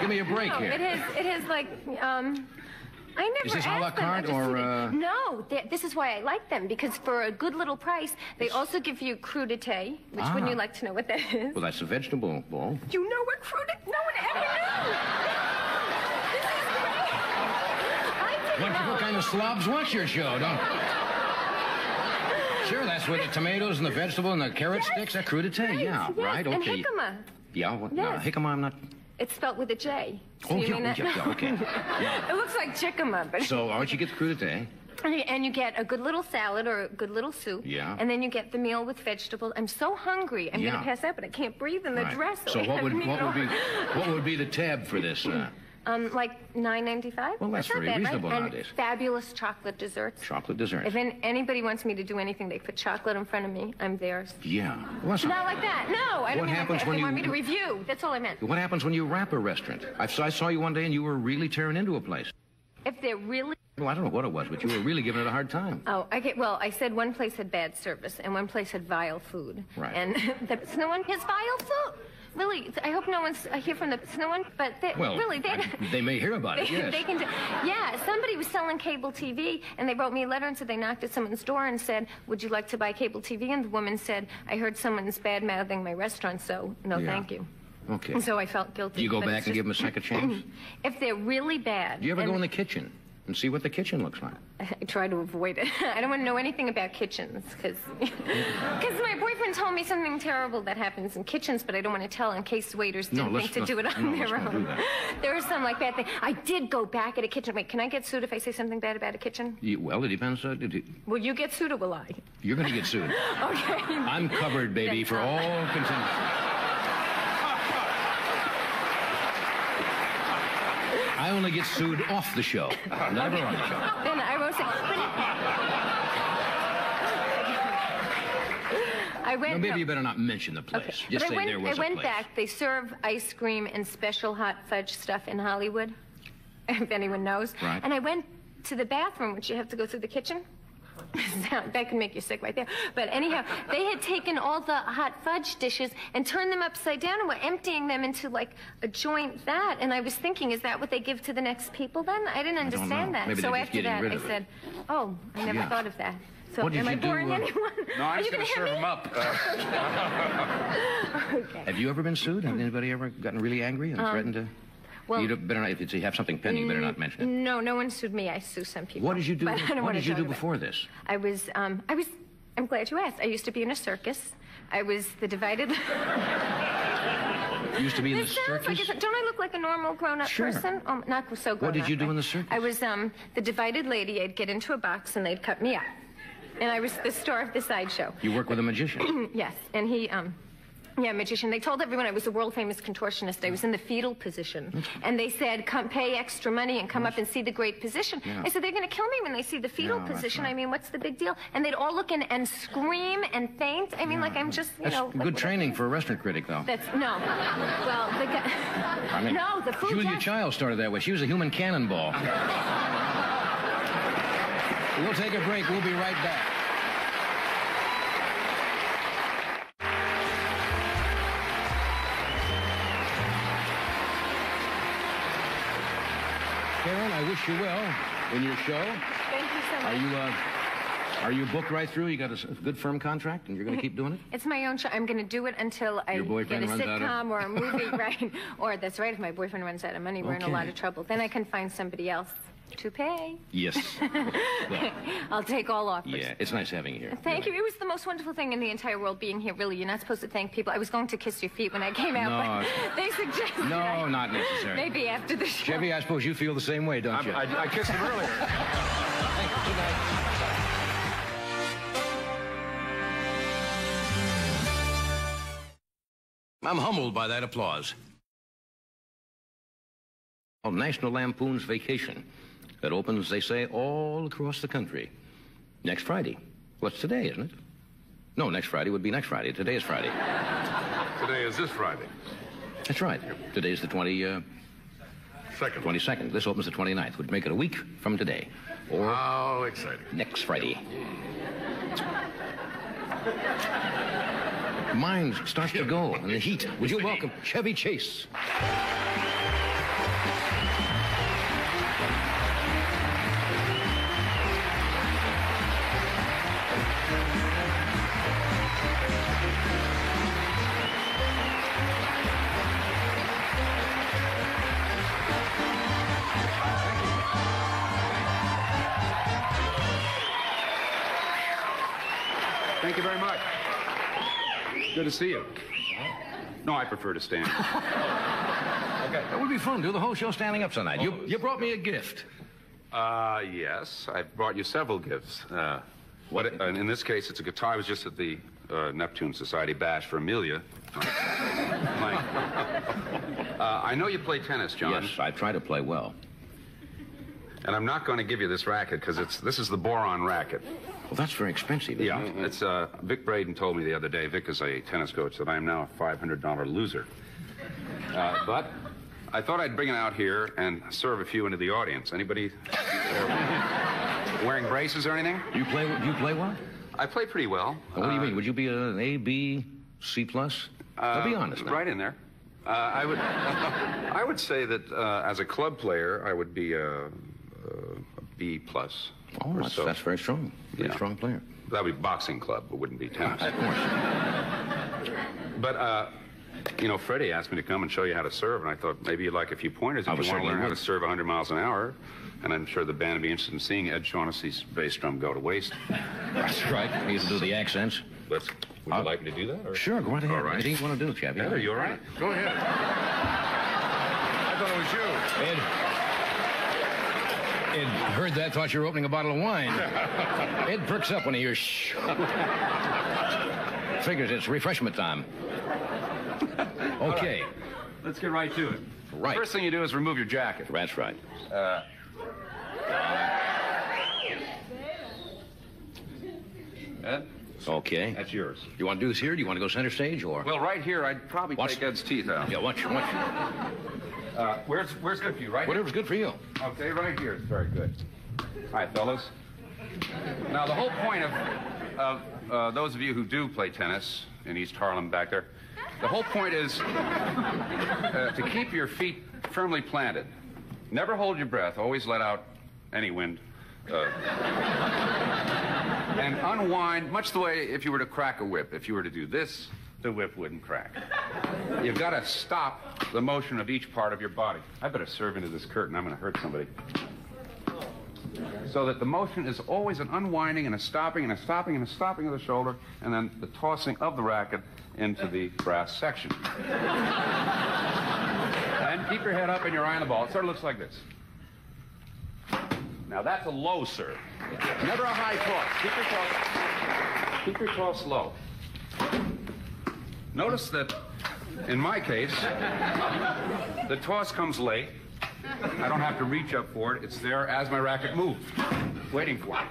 give me a break No, here. It has it has like um. I never Is this a la. Carte or, uh, No, th- this is why I like them because for a good little price, they also give you crudité, which Ah. wouldn't you like to know what that is? Well, that's a vegetable ball. You know what crudité? No one ever knew. This is great. I didn't What, know. what kind of slobs watch your show? Don't. Sure, that's with the tomatoes and the vegetable and the carrot sticks. That crudité, Right, yeah, yes, right, And okay. jicama. Yeah, what, no, Yes. jicama, I'm not. It's spelled with a J. So Oh, you yeah, mean that? yeah, yeah, okay. it looks like jicama, but So, all right, you get the crudité. And you- And you get a good little salad or a good little soup. Yeah. And then you get the meal with vegetables. I'm so hungry. I'm Yeah. going to pass out, but I can't breathe in the Right. dress. So what would what would be what would be the tab for this? Uh, Um, like nine ninety five. Well, that's not very bad, reasonable right? nowadays. And fabulous chocolate desserts. chocolate dessert. If an- anybody wants me to do anything, they put chocolate in front of me. I'm theirs. Yeah. Well, that's Not like that. No, I don't What happens like. When you- want me to review, that's all I meant. What happens when you wrap a restaurant? I saw, I saw you one day and you were really tearing into a place. If they're really Well, I don't know what it was, but you were really giving it a hard time. Oh, I get, well, I said one place had bad service and one place had vile food. Right. And the no one has vile food. Really, I hope no one's hear from the no one, but they, Well, really, they, I- they may hear about it, yes. they can. do- Yeah, somebody was selling cable TV, and they wrote me a letter and said they knocked at someone's door and said, "Would you like to buy cable TV?" And the woman said, "I heard someone's bad mouthing my restaurant, so no, Yeah. thank you." Okay. So I felt guilty. Do you go back and just- give them a second chance? If they're really bad. Do you ever and- go in the kitchen and see what the kitchen looks like. I try to avoid it. I don't want to know anything about kitchens because because my boyfriend told me something terrible that happens in kitchens, but I don't want to tell in case waiters No, didn't let's- think to do it on no, their let's not do own. There was some like bad thing. I did go back at a kitchen. Wait, can I get sued if I say something bad about a kitchen? You- well, it depends. Uh, did you- Will you get sued or will I? you're going to get sued. Okay. I'm covered, baby, for all contingencies. I only get sued off the show, never on the show. Then I say. But I went. No, maybe no. you better not mention the place. Okay. Just but say I went, there was I a went place. back. They serve ice cream and special hot fudge stuff in Hollywood, if anyone knows. Right. And I went to the bathroom, which you have to go through the kitchen. that can make you sick right there. But anyhow, they had taken all the hot fudge dishes and turned them upside down and were emptying them into like a joint vat. And I was thinking, is that what they give to the next people then? I didn't understand know. that. Maybe so after that, I said, oh, I never Yeah. thought of that. So What did am I do, boring uh, anyone? No, I'm you just gonna serve hit me? him up. Uh, Okay. Have you ever been sued? Has anybody ever gotten really angry and threatened to? Well- you better not, if you have something pending, you better not mention it. No, no one sued me. I sue some people. What did you do? But I don't What did you do it. before this? I was, um, I was, I'm glad you asked. I used to be in a circus. I was the divided. Used to be in the This sounds like, circus. it's- don't I look like a normal grown-up Sure. person? Um, not so grown What did you do in the circus? I was um, the divided lady. I'd get into a box and they'd cut me up. And I was the star of the sideshow. You work with a magician. Yes, and he, um, yeah, magician. They told everyone I was a world famous contortionist. I was in the fetal position, and they said, "Come, pay extra money and come up and see the great position." Yeah. I said, "They're going to kill me when they see the fetal No, position. right. I mean, what's the big deal?" And they'd all look in and scream and faint. I mean, like I'm just, you That's know, like, good whatever. training for a restaurant critic, though. That's no. Well, the guy. I mean, no, the food. Julia Child started that way. She was a human cannonball. we'll take a break. We'll be right back. I wish you well in your show. Thank you so much. Are you uh, are you booked right through? You got a good firm contract, and you're going to keep doing it? It's my own show. I'm going to do it until I get a sitcom or a movie, right? Or that's right. If my boyfriend runs out of money, we're in a lot of trouble. Then I can find somebody else to pay. Yes. Well, I'll take all offers. yeah, it's nice having you here. Thank you. It was the most wonderful thing in the entire world being here. Really, you're not supposed to thank people. I was going to kiss your feet when I came out, No. but they suggested No, I- not necessary. maybe after the show. Chevy, I suppose you feel the same way, don't you? I, I kissed him earlier. I'm humbled by that applause. Of National Lampoon's Vacation. That opens, they say, all across the country. Next Friday. What's today, isn't it? No, next Friday would be next Friday. Today is Friday. Today is this Friday, That's right. Today's the 20, uh, second. 22nd. This opens the 29th, would make it a week from today. Or How exciting. next Friday. Mind starts to go in the heat. Would you welcome Chevy Chase? Good to see you. No, I prefer to stand. Okay. That would be fun. Do the whole show standing up tonight. You, you brought me a gift. Uh, yes, I brought you several gifts. Uh, what? uh, in this case, it's a guitar. I was just at the uh, Neptune Society bash for Amelia. Playing. uh, I know you play tennis, John, Yes, I try to play well. and I'm not going to give you this racket because it's this is the boron racket. Well, that's very expensive. Yeah, it? it's uh, Vic Braden told me the other day. Vic is a tennis coach that I am now a $500 loser. Uh, but I thought I'd bring it out here and serve a few into the audience. Anybody uh, wearing braces or anything? You play. You play well. I play pretty well. What do you Uh, mean? Would you be an A, B, C plus? Now, be uh, honest. now. Right in there. Uh, I would. I would say that uh, as a club player, I would be a, a B plus. Oh, or that's, so. that's very strong. Very Yeah. strong player. That would be boxing club. but wouldn't be tennis. Of course. But, uh, you know, Freddie asked me to come and show you how to serve, and I thought maybe you'd like a few pointers if would you want to certainly learn how to serve 100 miles an hour. And I'm sure the band would be interested in seeing Ed Shaughnessy's bass drum go to waste. That's right. He'll do the accents. Let's, would you like me to do that? Or? Sure, go right ahead. All right. Anything you want to do, Chappie? Ed, are you all right? Go ahead. I thought it was you. Ed. Ed heard that, thought you were opening a bottle of wine. Ed perks up when he hears shh. Figures it's refreshment time. Okay. Let's get right to it. Right. First thing you do is remove your jacket. That's right. Uh, Ed, Okay. that's yours. You want to do this here? Do you want to go center stage or? Well, right here, I'd probably watch. take Ed's teeth out. yeah, watch, watch. Uh, where's where's good for you? Right. here? Whatever's good for you. Okay, right here is very good. All right, fellas. Now, the whole point of, of uh, those of you who do play tennis in East Harlem back there, the whole point is uh, to keep your feet firmly planted. Never hold your breath. Always let out any wind. Uh, and unwind, much the way if you were to crack a whip. If you were to do this, the whip wouldn't crack. You've got to stop the motion of each part of your body. I better serve into this curtain. I'm going to hurt somebody. So that the motion is always an unwinding and a stopping and a stopping and a stopping of the shoulder, and then the tossing of the racket into the brass section. and keep your head up and your eye on the ball. It sort of looks like this. Now that's a low serve. Never a high toss. Keep your toss. Keep your toss low. Notice that in my case, the toss comes late. I don't have to reach up for it. It's there as my racket moves, waiting for it.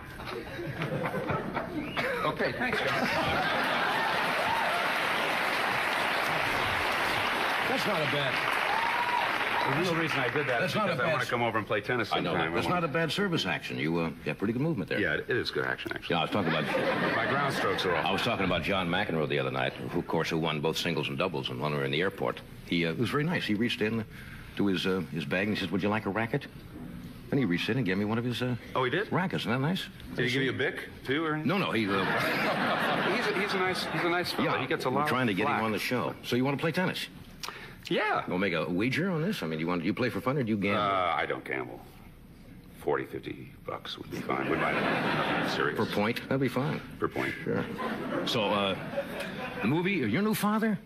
Okay, thanks, John. That's not a bad. The real reason I did that That's is not because I want to come over and play tennis I sometime. know that. That's not a bad service action. You uh, got pretty good movement there. Yeah, it is good action, actually. Yeah, I was talking about. My ground strokes are off. I was talking about John McEnroe the other night, who, of course, who won both singles and doubles, and when we were in the airport. He uh, was very nice. He reached in to his uh, his bag and he says, "Would you like a racket?" And he reached in and gave me one of his uh, Oh, he did? rackets. Isn't that nice? Did he give you a bic, too, or? No, no. He. Uh, He's a, he's a nice he's a nice fellow. yeah, he gets a lot. we're trying to get him on the show. So you want to play tennis? Yeah. We'll make a wager on this. I mean, you want do you play for fun or do you Uh, gamble? I don't gamble. 40, 50 bucks would be fine. We might have serious. per point? That'd be fine. Per point. Sure. So, uh, the movie. Your new father?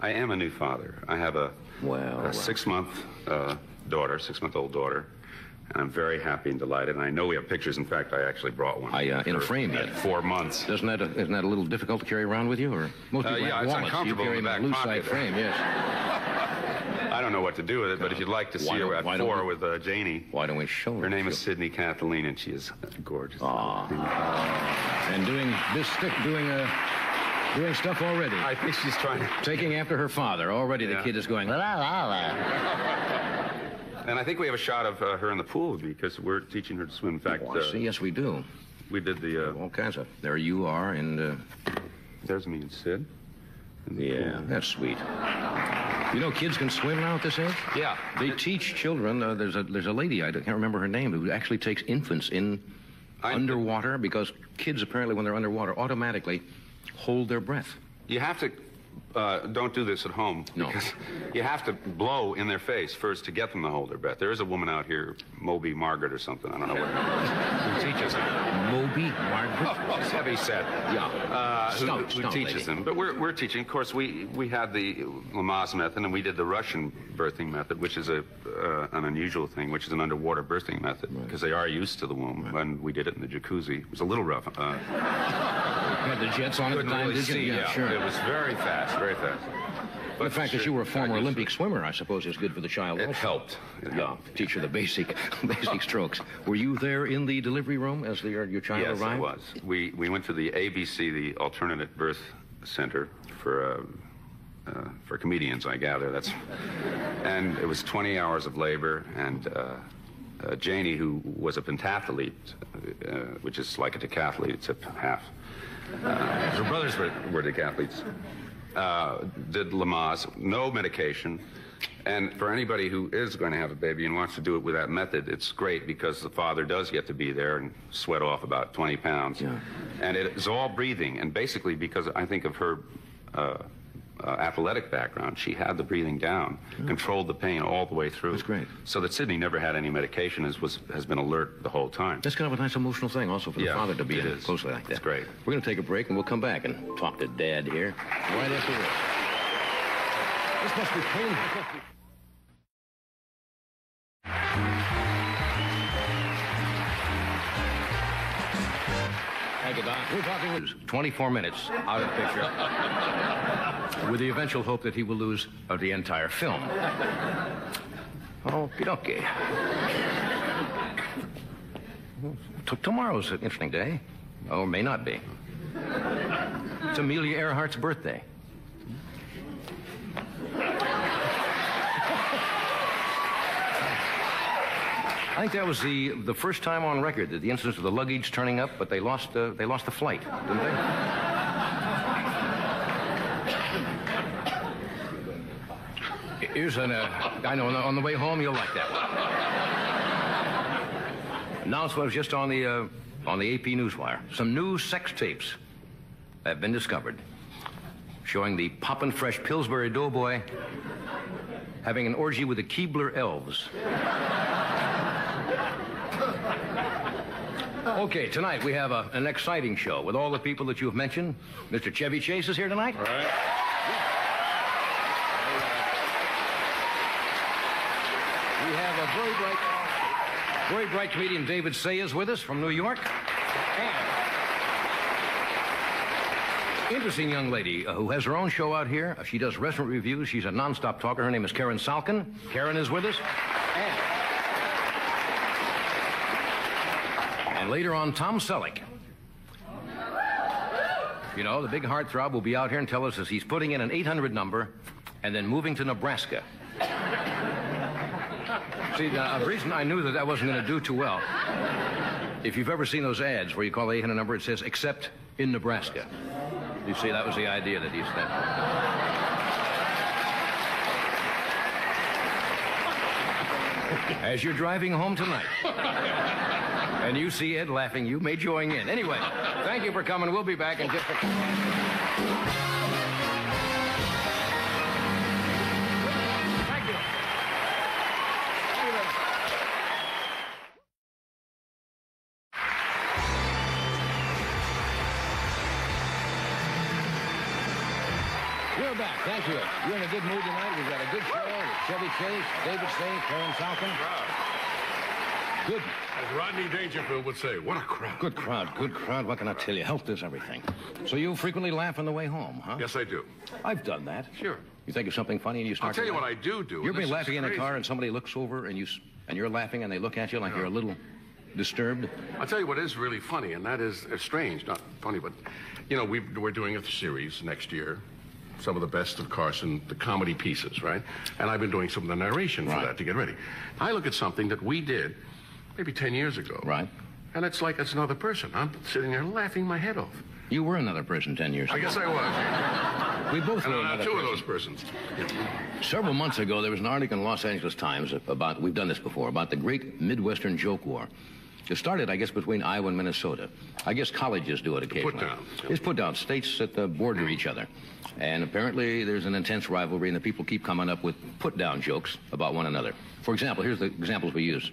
I am a new father. I have a, Well, a six-month uh, daughter, six-month-old daughter, and I'm very happy and delighted. And I know we have pictures. In fact, I actually brought one. I, uh, in a frame yet. Four months. Isn't that a, isn't that a little difficult to carry around with you, or most Uh, people yeah, have it's wallets. uncomfortable You carry in the back in a loose side pocket. frame, yes. I don't know what to do with it, but if you'd like to see Why her at why don't four we- with uh, Jayni, Why don't we show her Her name is Cydney. Kathleen, and she is gorgeous. And doing this stick, doing uh, doing stuff already. I think she's trying to. Taking after her father. Already the Yeah. kid is going, la la la la. And I think we have a shot of uh, her in the pool because we're teaching her to swim. In fact, Oh, I uh, see, yes, we do. we did the. Uh, All kinds of. There you are, and uh, there's me and Sid. In the yeah, pool. that's sweet. You know, kids can swim now at this age. Yeah. They teach children. Uh, there's a there's a lady I can't remember her name who actually takes infants in I- underwater because kids apparently when they're underwater automatically hold their breath. You have to. Uh, don't do this at home. No. You have to blow in their face first to get them to hold their breath. There is a woman out here, Moby Margaret or something. I don't know what. who teaches them. Moby Margaret. It's heavy set. Yeah. Uh, who, who stout teaches lady. them. But we're, we're teaching. Of course, we, we had the Lamaze method, and we did the Russian birthing method, which is a uh, an unusual thing, which is an underwater birthing method, because they are used to the womb. And we did it in the jacuzzi. It was a little rough. Uh, Had the jets on at the couldn't time, really did you? see. Yeah, sure. It was very fast, very fast. the fact that you were a former to Olympic swimmer, I suppose, is good for the child. It also. helped. It Yeah, helped. teach her the basic, basic strokes. Were you there in the delivery room as the, your, your child Yes, arrived? it was. We we went to the ABC, the Alternate Birth Center for. Uh, uh, for comedians, I gather that's, and it was 20 hours of labor. And uh, uh, Jayni, who was a pentathlete, uh, which is like a decathlete, except half. Uh, her brothers were, were decathletes. Uh, did Lamaze, no medication. And for anybody who is going to have a baby and wants to do it with that method, it's great because the father does get to be there and sweat off about 20 pounds. Yeah. And it is all breathing. And basically, because I think of her uh, uh, athletic background, she had the breathing down, controlled the pain all the way through. That's great. So that Cydney never had any medication, and was has been alert the whole time. That's kind of a nice emotional thing also for the Yeah, father to be in is. closely like that. That's great. We're going to take a break and we'll come back and talk to Dad here right after this. This must be painful. Thank you, Doc. We're talking 24 minutes out of the picture with the eventual hope that he will lose of the entire film. Okie dokie. Tomorrow's an interesting day, or may not be. It's Amelia Earhart's birthday. I think that was the the first time on record that the incidents of the luggage turning up, but they lost uh, they lost the flight, didn't they? Here's an uh, I know on the, way home you'll like that one. Announcement was just on the uh, on the AP Newswire. Some new sex tapes have been discovered, showing the poppin' fresh Pillsbury Doughboy having an orgy with the Keebler Elves. Okay, tonight we have a, an exciting show with all the people that you have mentioned. Mr. Chevy Chase is here tonight. All right. We have a very bright, very bright comedian David Sayh with us from New York. And interesting young lady uh, who has her own show out here. Uh, she does restaurant reviews. She's a nonstop talker. Her name is Karen Salkin. Karen is with us. And, and later on, Tom Selleck. You know, the big heartthrob will be out here and tell us as he's putting in an 800 number and then moving to Nebraska. See, the the reason I knew that that wasn't going to do too well, if you've ever seen those ads where you call the 800 number, it says, except in Nebraska. You see, that was the idea that he's that. As you're driving home tonight, and you see Ed laughing, you may join in. Anyway, thank you for coming. We'll be back in just a... Thank you. We're back. Thank you. You're in a good mood tonight. We've got a good show with Chevy Chase, David Sayh, Karen Salkin. Good, As Rodney Dangerfield would say, what a crowd. good crowd. Good crowd. What can I tell you? Health is everything. So you frequently laugh on the way home, huh? Yes, I do. I've done that. Sure. You think of something funny and you start. I'll tell you what? I do do. You ever This been laughing in a car and somebody looks over and you and you're laughing and they look at you like you're a little disturbed? I'll tell you what is really funny, and that is uh, strange, not funny, but you know, we we're doing a series next year, some of the best of Carson, the comedy pieces, right? And I've been doing some of the narration for Right. that to get ready. I look at something that we did maybe 10 years ago. Right. And it's like it's another person. I'm sitting there laughing my head off. You were another person ten years ago. I guess I was. we both And were another two of those persons. Several months ago, there was an article in the Los Angeles Times about, we've done this before, about the great Midwestern joke war. It started, I guess, between Iowa and Minnesota. I guess colleges do it occasionally. put-down. It's put down, states that uh, border each other. And apparently there's an intense rivalry, and the people keep coming up with put down jokes about one another. For example, here's the examples we use.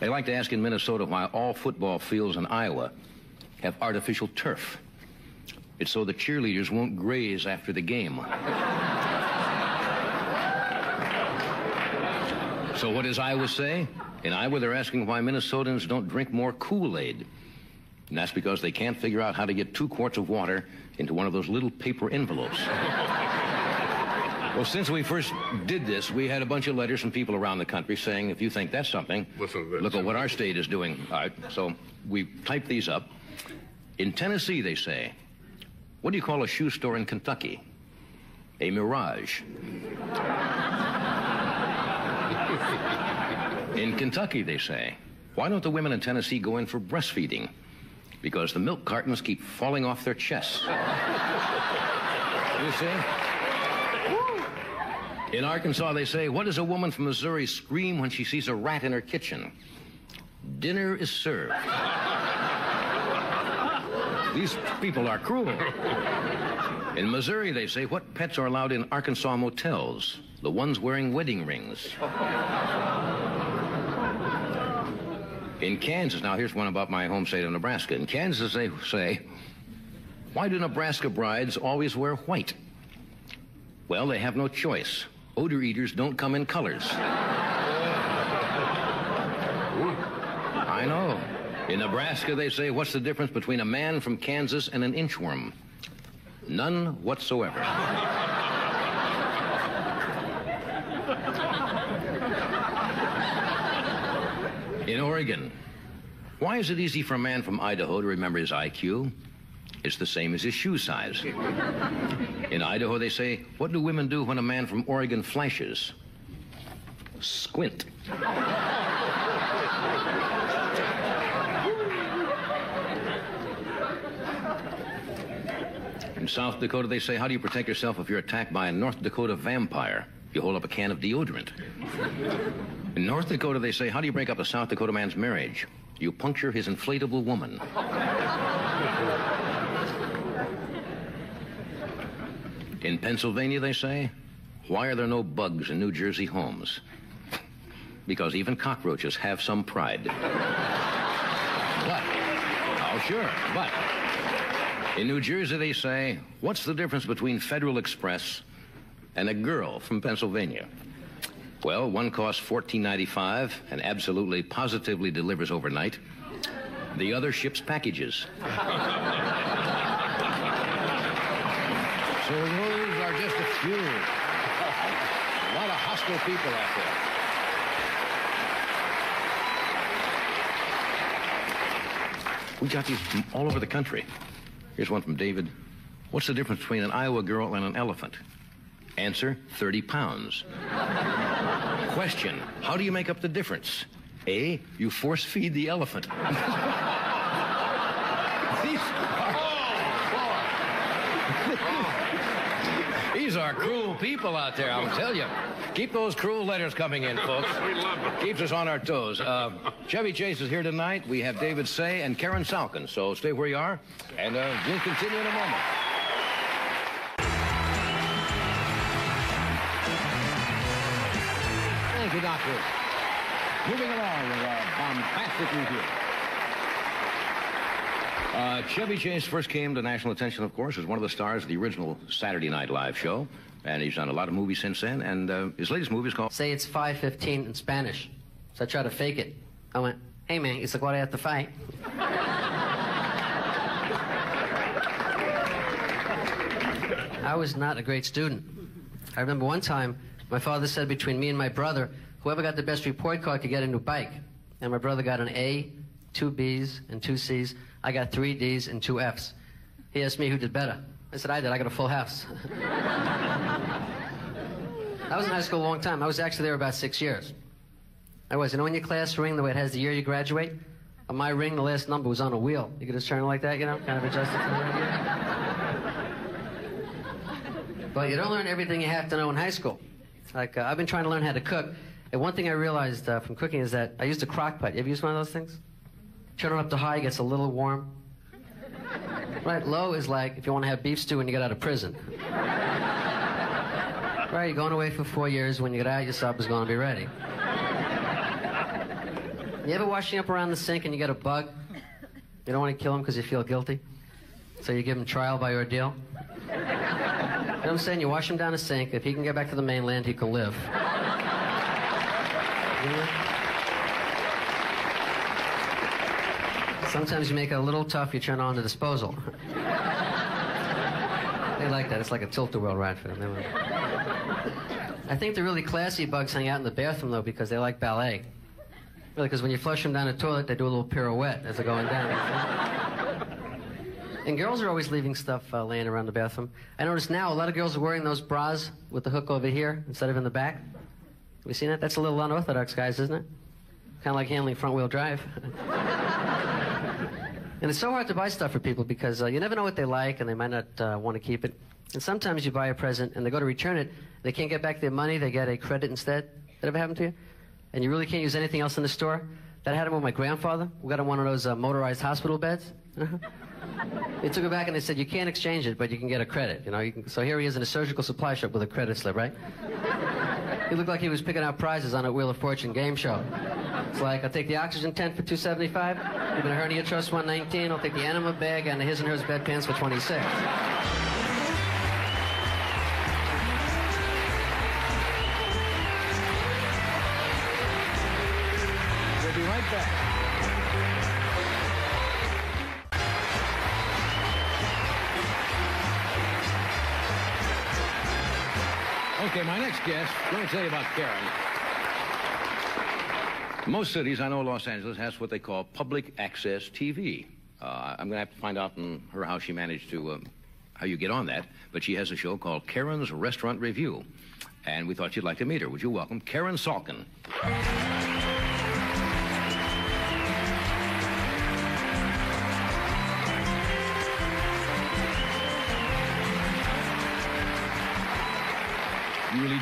They like to ask in Minnesota why all football fields in Iowa have artificial turf. It's so the cheerleaders won't graze after the game. So what does Iowa say? In Iowa, they're asking why Minnesotans don't drink more Kool-Aid. And that's because they can't figure out how to get two quarts of water into one of those little paper envelopes. Well, since we first did this, we had a bunch of letters from people around the country saying, if you think that's something, Listen to look at what our state is doing. All right, so we typed these up. In Tennessee, they say, what do you call a shoe store in Kentucky? A mirage. In Kentucky, they say, why don't the women in Tennessee go in for breastfeeding? Because the milk cartons keep falling off their chests. you see? In Arkansas, they say, what does a woman from Missouri scream when she sees a rat in her kitchen? Dinner is served. These people are cruel. In Missouri, they say, what pets are allowed in Arkansas motels? The ones wearing wedding rings. In Kansas, now here's one about my home state of Nebraska. In Kansas, they say, why do Nebraska brides always wear white? Well, they have no choice. Odor eaters don't come in colors. I know. In Nebraska, they say, what's the difference between a man from Kansas and an inchworm? None whatsoever. In Oregon, why is it easy for a man from Idaho to remember his IQ? It's the same as his shoe size. In Idaho, they say, what do women do when a man from Oregon flashes? Squint. In South Dakota, they say, how do you protect yourself if you're attacked by a North Dakota vampire? You hold up a can of deodorant. In North Dakota, they say, how do you break up a South Dakota man's marriage? You puncture his inflatable woman. In Pennsylvania, they say, why are there no bugs in New Jersey homes? Because even cockroaches have some pride. But, oh, sure, but in New Jersey, they say, what's the difference between Federal Express and a girl from Pennsylvania? Well, one costs $14.95 and absolutely positively delivers overnight. The other ships packages. so those A lot of hostile people out there. We got these from all over the country. Here's one from David. What's the difference between an Iowa girl and an elephant? Answer 30 pounds. Question How do you make up the difference? A. You force feed the elephant. These are, cruel people out there, I'll tell you. Keep those cruel letters coming in, folks. We love it. Keeps us on our toes. Uh, Chevy Chase is here tonight. We have David Sayh and Karen Salkin. So stay where you are, and uh, we'll continue in a moment. Thank you, Doctor. Moving along with our bombastic review. Uh, Chevy Chase first came to national attention, of course, as one of the stars of the original Saturday Night Live show. And he's done a lot of movies since then. And uh, his latest movie is called Say it's 5.15 in Spanish. So I tried to fake it. I went, hey man, it's like what I have to fight. I was not a great student. I remember one time my father said between me and my brother, whoever got the best report card could get a new bike. And my brother got an A, two B's, and two C's. I got three D's and two F's. He asked me who did better. I said, I did. I got a full house. I was in high school a long time. I was actually there about six years. I was. You know, in your class ring, the way it has the year you graduate? On my ring, the last number was on a wheel. You could just turn it like that, you know, kind of adjust it. But you don't learn everything you have to know in high school. Like, uh, I've been trying to learn how to cook. And one thing I realized uh, from cooking is that I used a crock pot. You ever used one of those things? Turn it up to high, gets a little warm. Right, low is like if you want to have beef stew when you get out of prison. Right, you're going away for four years. When you get out, your is going to be ready. You ever washing up around the sink and you get a bug? You don't want to kill him because you feel guilty? So you give him trial by ordeal? You know what I'm saying? You wash him down the sink. If he can get back to the mainland, he can live. Sometimes you make it a little tough, you turn on the disposal. they like that. It's like a tilt-a-whirl ride for them. Like- I think the really classy bugs hang out in the bathroom, though, because they like ballet. Really, because when you flush them down the toilet, they do a little pirouette as they're going down. And girls are always leaving stuff uh, laying around the bathroom. I notice now a lot of girls are wearing those bras with the hook over here instead of in the back. Have you seen that? That's a little unorthodox, guys, isn't it? Kind of like handling front-wheel drive. and it's so hard to buy stuff for people because uh, you never know what they like and they might not uh, want to keep it. And sometimes you buy a present and they go to return it, they can't get back their money, they get a credit instead. That ever happened to you? And you really can't use anything else in the store? That happened with my grandfather. We got him one of those uh, motorized hospital beds. They took it back and they said, you can't exchange it, but you can get a credit. You know, you can, so here he is in a surgical supply shop with a credit slip, right? He looked like he was picking out prizes on a Wheel of Fortune game show. It's like, I'll take the oxygen tent for 275 Even a hernia truss 119 I'll take the enema bag and the his and hers bedpans for 26 my next guest, let me tell you about Karen. Most cities, I know Los Angeles, has what they call public access TV. Uh, I'm going to have to find out from her how she managed to, um, how you get on that. But she has a show called Karen's Restaurant Review. And we thought you'd like to meet her. Would you welcome Karen Salkin?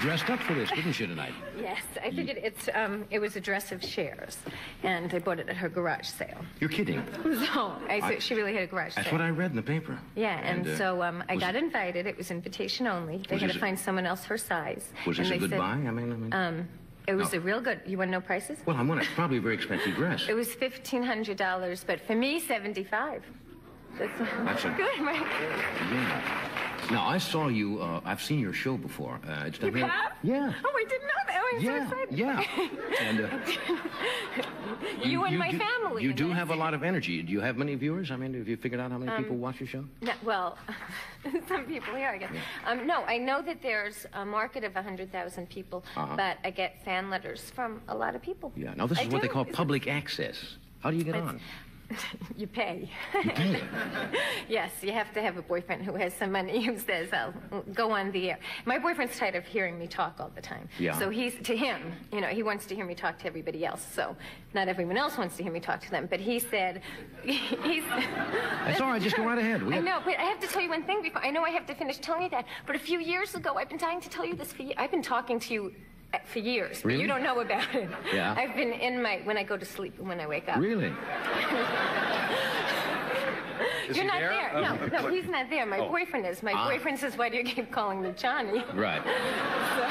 Dressed up for this, didn't you, tonight? Yes, I figured it's um, it was a dress of Cher's, and I bought it at her garage sale. You're kidding. So I, I- she really had a garage That's sale. That's what I read in the paper. Yeah, and, uh, so um, I got it- invited. It was invitation only. They had to find someone else her size. Was and this a good said, buy? I mean, I mean. Um, it was No. a real good. You want to know prices? well, I'm want it. Probably a very expensive dress. It was fifteen hundred dollars, but for me, seventy-five. That's, That's a- good, right? Yeah. Now I saw you. Uh, I've seen your show before. Uh, it's You have? Yeah. Oh, I didn't know that. Oh, I'm Yeah. so excited. Yeah. And uh, You, and my do, family. You do have a lot of energy. Do you have many viewers? I mean, have you figured out how many Um, people watch your show? No, well, some people here, I guess. Um, no, I know that there's a market of 100,000 people, Uh-huh. but I get fan letters from a lot of people. Yeah. Now this I is what they call public access. How do you get It's- on? You pay. You pay. yes, you have to have a boyfriend who has some money who says, I'll go on the air. My boyfriend's tired of hearing me talk all the time. Yeah. So he's, to him, you know, he wants to hear me talk to everybody else. So not everyone else wants to hear me talk to them. But he said, he's. That's all right. Just go right ahead. We I know, but I have to tell you one thing before. I know I have to finish telling you that. But a few years ago, I've been dying to tell you this for I've been talking to you for years. Really? You don't know about it. Yeah. I've been in my, when I go to sleep and when I wake up. Really? You're he not there? there. No, no, he's not there. My Oh. boyfriend is. My Ah. boyfriend says, "Why do you keep calling me Johnny?" Right. So,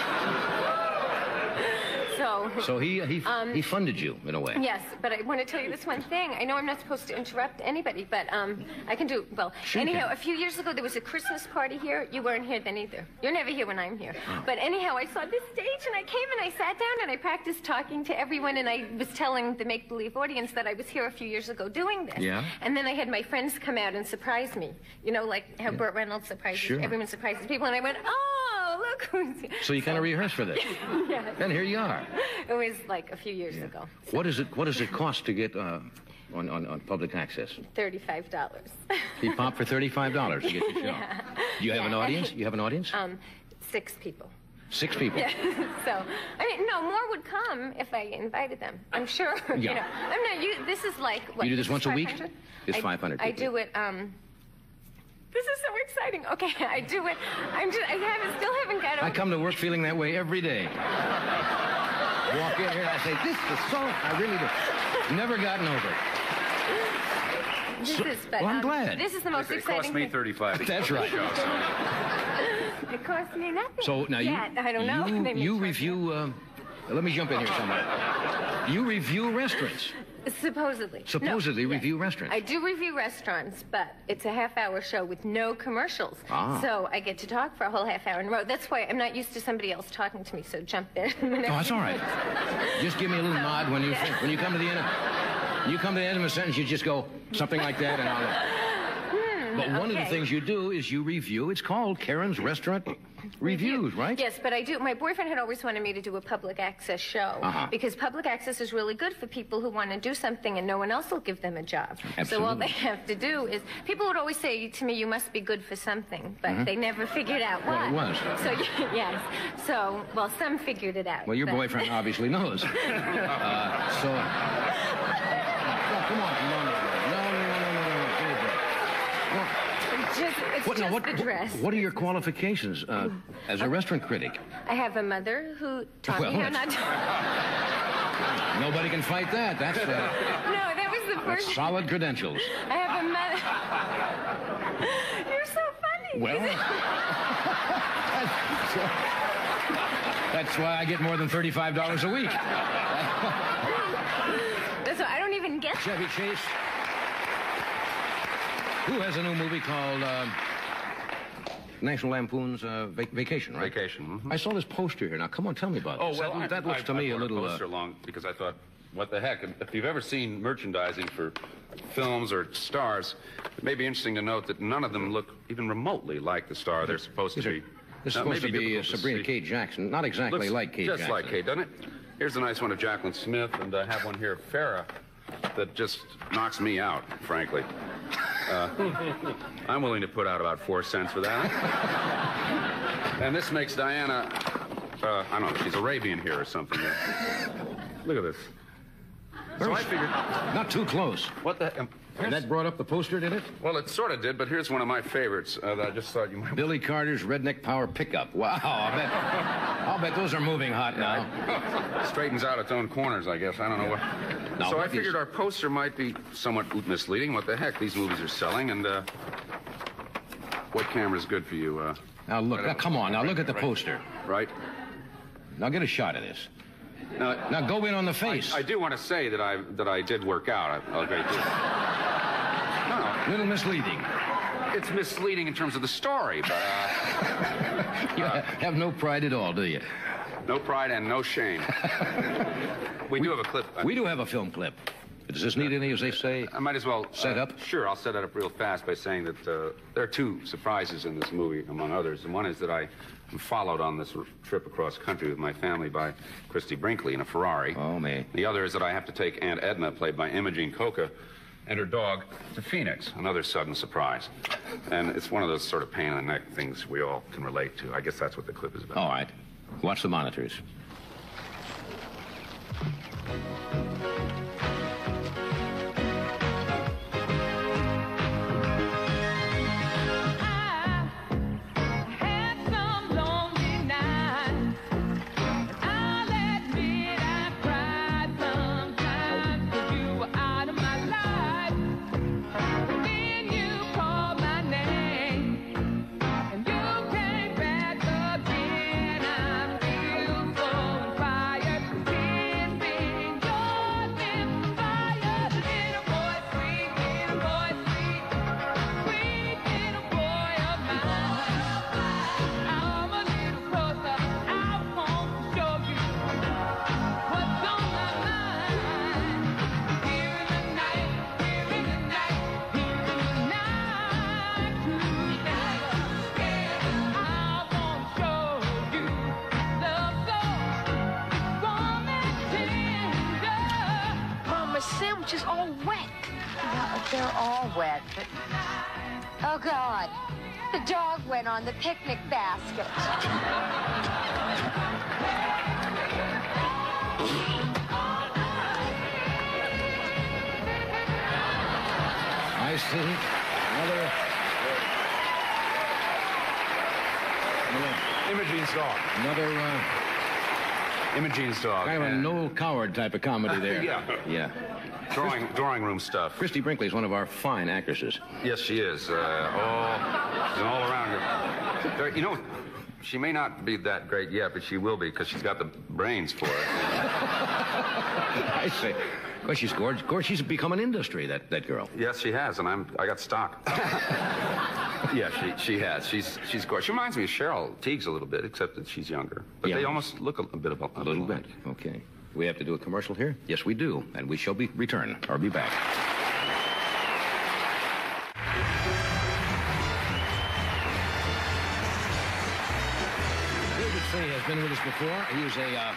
So he he Um, he funded you in a way. yes, but I want to tell you this one thing. I know I'm not supposed to interrupt anybody, but um, I can do well. You anyhow, can. a few years ago there was a Christmas party here. You weren't here then either. You're never here when I'm here. Oh. But anyhow, I saw this stage and I came and I sat down and I practiced talking to everyone and I was telling the make-believe audience that I was here a few years ago doing this. Yeah. And then I had my friends come out and surprise me. You know, like how Burt Reynolds surprises Sure. everyone surprises people, and I went, "Oh, look who's here!" So you kind of rehearsed for this. Yes. And here you are. It was like a few years ago. What does it What does it cost to get uh, on, on on public access? Thirty-five dollars. You pop for thirty-five dollars to get your show. Yeah. Do you have an audience? You have an audience? Um, six people. Six people. Yeah. so, I mean, no, more would come if I invited them. I'm sure. You Yeah. know, I'm not. You. This is like. What, You do this once a week? It's I- 500 I do it. Um. This is so exciting. Okay, I do it. I'm just. I haven't. Still haven't got. I come to work feeling that way every day. Walk in here, I say, this is so, I really do. Never gotten over it. This so- is. But, well, I'm um, glad. This is the most It exciting. cost me thing. 35 to That's get on right. the show, so- It cost me nothing. So now you, Yet. I don't know. you, you review, um, let me jump in here somewhere. You review restaurants. Supposedly. Supposedly No, yes. review restaurants. I do review restaurants, but it's a half hour show with no commercials. Ah. So I get to talk for a whole half hour in a row. That's why I'm not used to somebody else talking to me, so jump in. Oh, that's all right. Just give me a little nod when you Yeah. when you come to the end. Of, you come to the end of a sentence, you just go something like that, and I'll. But one of the things you do is you review. It's called Karen's Restaurant Reviews, right? Yes, but I do. My boyfriend had always wanted me to do a public access show Uh-huh. because public access is really good for people who want to do something and no one else will give them a job. So all they have to do is people would always say to me, "You must be good for something," but they never figured out what. Mm-hmm. It was. So yes. So well, some figured it out. Well, your but- boyfriend obviously knows. uh, so. No, come on, no, no, no, no, no, no, give me a break. No. It's What, just what, the dress. what are your qualifications uh, as a restaurant critic? I have a mother who taught Well, me how not to. Nobody can fight that. That's, uh, No, that was the that's first. solid credentials. I have a mother. You're so funny. Well, that's why I get more than $35 a week. That's why I don't even get Chevy Chase. Who has a new movie called uh, National Lampoon's uh, Vac- Vacation, right? Vacation. mhm. I saw this poster here. Now, come on, tell me about it. Oh this. well, that, I- that looks I- to I me a little. poster Uh, along because I thought, what the heck? If you've ever seen merchandising for films or stars, it may be interesting to note that none of them look even remotely like the star they're supposed to be. this is Now, supposed to be uh, to Sabrina. K. Jackson. Not exactly Looks like Kate just Jackson. like Kate, doesn't it? Here's a nice one of Jaclyn Smith, and I have one here of Farrah that just knocks me out, frankly. Uh, I'm willing to put out about four cents for that. and this makes Diana, uh, I don't know, she's Arabian here or something. Look at this. So I figured, Not too close. what the heck? And that brought up the poster, did it? Well, it sort of did, but here's one of my favorites uh, that I just thought you might. Billy Carter's Redneck Power Pickup. Wow, I bet, I'll bet those are moving hot now. straightens out its own corners, I guess. I don't know what. Now, so I is- figured our poster might be somewhat misleading. What the heck? These movies are selling, and uh, what camera's good for you? Uh, Now look, now, come on, now look at the Right. poster. right? Now get a shot of this. Now, Now go in on the face. I do want to say that I that I did work out. I, okay. Little misleading. it's misleading in terms of the story, but uh, You have no pride at all, do you? no pride and no shame. we, do have a clip. We do have a film clip. Does this need any, as they say? I might as well Set uh, up? Sure, I'll set it up real fast by saying that uh, there are two surprises in this movie, among others. And one is that I am followed on this trip across country with my family by Christie Brinkley in a Ferrari. Oh, me. The other is that I have to take Aunt Edna, played by Imogene Coca, and her dog to Phoenix. Another sudden surprise. And it's one of those sort of pain in the neck things we all can relate to. I guess that's what the clip is about. All right. Watch the monitors. Imogene's dog. kind of a Noel Coward type of comedy there. Yeah. Yeah. Drawing, drawing room stuff. Christie Brinkley is one of our fine actresses. Yes, she is. Uh, all, she's all around her. You know, she may not be that great yet, but she will be because she's got the brains for it. I see. Of course, she's gorgeous. Of course, she's become an industry, that, that girl. Yes, she has, and I'm I got stock. yeah, she she has. She's she's gorgeous. She reminds me of Cheryl Tiegs a little bit, except that she's younger. But Yeah. they almost look a, a bit about A little bit. Okay. We have to do a commercial here? Yes, we do. And we shall be return or be back. Been with us before. He was a uh,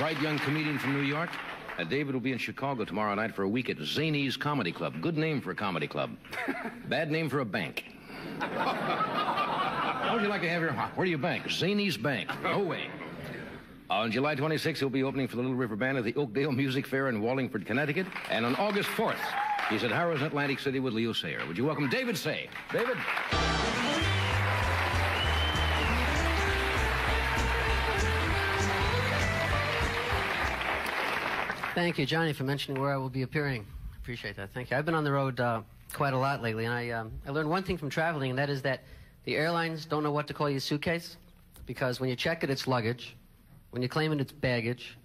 bright young comedian from New York. Uh, David will be in Chicago tomorrow night for a week at Zanies Comedy Club. Good name for a comedy club. Bad name for a bank. How would you like to have your... Where do you bank? Zanies Bank. No way. On July 26th, he'll be opening for the Little River Band at the Oakdale Music Fair in Wallingford, Connecticut. And on August 4th, he's at Harrah's Atlantic City with Leo Sayer. Would you welcome David Sayh? David? Thank you, Johnny, for mentioning where I will be appearing. appreciate that. Thank you. I've been on the road uh, quite a lot lately, and I, um, I learned one thing from traveling, and that is that the airlines don't know what to call your suitcase because when you check it, it's luggage. When you claim it, it's baggage.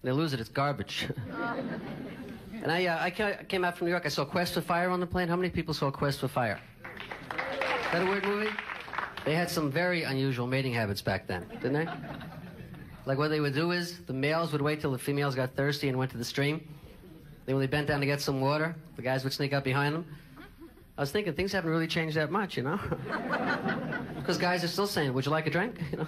When they lose it, it's garbage. and I, uh, I came out from New York. I saw Quest for Fire on the plane. How many people saw Quest for Fire? Is that a weird movie? They had some very unusual mating habits back then, didn't they? Like what they would do is the males would wait till the females got thirsty and went to the stream. Then when they bent down to get some water, the guys would sneak up behind them. I was thinking things haven't really changed that much, you know? Because guys are still saying, "Would you like a drink?" You know.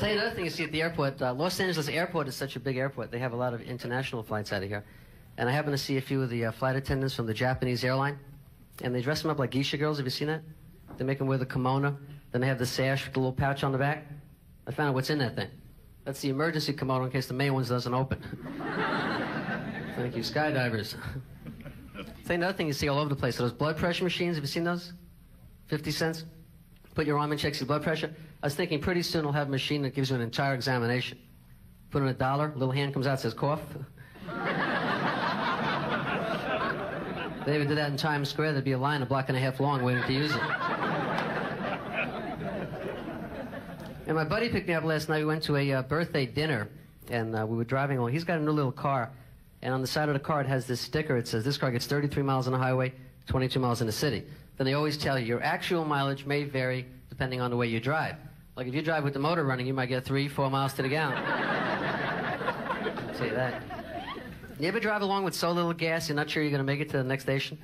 Tell you another thing you see at the airport. Uh, Los Angeles Airport is such a big airport. They have a lot of international flights out of here. And I happen to see a few of the uh, flight attendants from the Japanese airline. And they dress them up like geisha girls. Have you seen that? They make them wear the kimono. Then they have the sash with the little pouch on the back. I found out what's in that thing. That's the emergency kimono in case the main ones doesn't open. Thank you, skydivers. Say another thing you see all over the place. are Those blood pressure machines. Have you seen those? 50 cents. Put your arm in, checks your blood pressure. I was thinking pretty soon we'll have a machine that gives you an entire examination. Put in a dollar, little hand comes out, says cough. they even did that in Times Square. There'd be a line a block and a half long waiting to use it. And my buddy picked me up last night. We went to a uh, birthday dinner, and uh, we were driving along. He's got a new little car, and on the side of the car it has this sticker. It says, "This car gets 33 miles on the highway, 22 miles in the city." Then they always tell you your actual mileage may vary depending on the way you drive. Like if you drive with the motor running, you might get three, four miles to the gallon. You that. You ever drive along with so little gas you're not sure you're going to make it to the next station?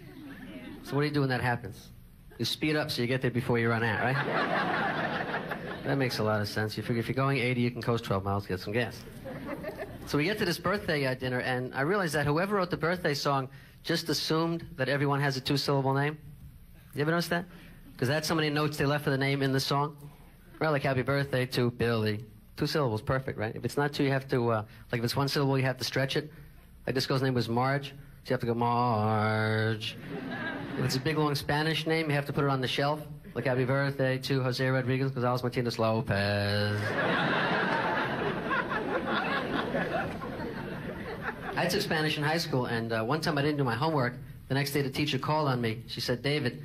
So what do you do when that happens? You speed up so you get there before you run out, right? That makes a lot of sense. You figure if you're going 80, you can coast 12 miles to get some gas. So we get to this birthday uh, dinner, and I realize that whoever wrote the birthday song just assumed that everyone has a two-syllable name. You ever notice that? Because that's how many notes they left for the name in the song. Right, like happy birthday to Billy. Two syllables, perfect, right? If it's not two, you have to, uh, like if it's one syllable, you have to stretch it. Like this girl's name was Marge, so you have to go Marge. If it's a big long Spanish name, you have to put it on the shelf. Like happy birthday to Jose Rodriguez Gonzalez Martinez Lopez. I took Spanish in high school, and uh, one time I didn't do my homework. The next day, the teacher called on me. She said, David,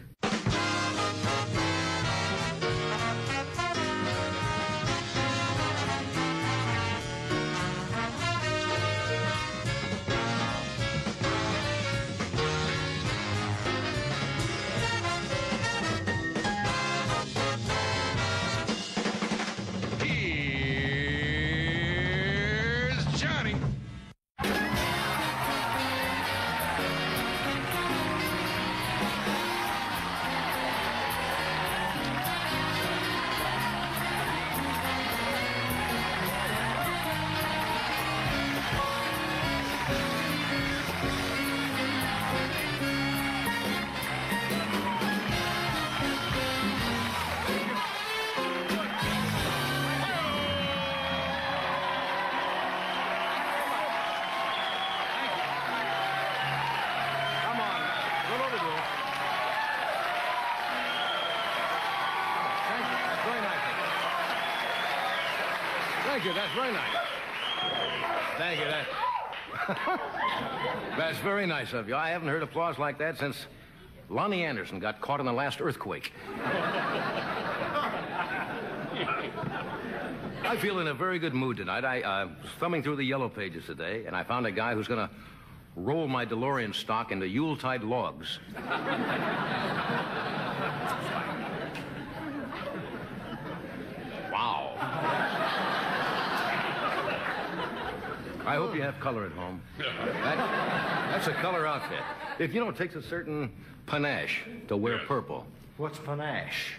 very nice of you. I haven't heard applause like that since Loni Anderson got caught in the last earthquake. I feel in a very good mood tonight. I uh, was thumbing through the yellow pages today, and I found a guy who's going to roll my DeLorean stock into Yuletide logs. wow. I hope you have color at home. that's a color outfit. If you know, it takes a certain panache to wear purple. What's panache?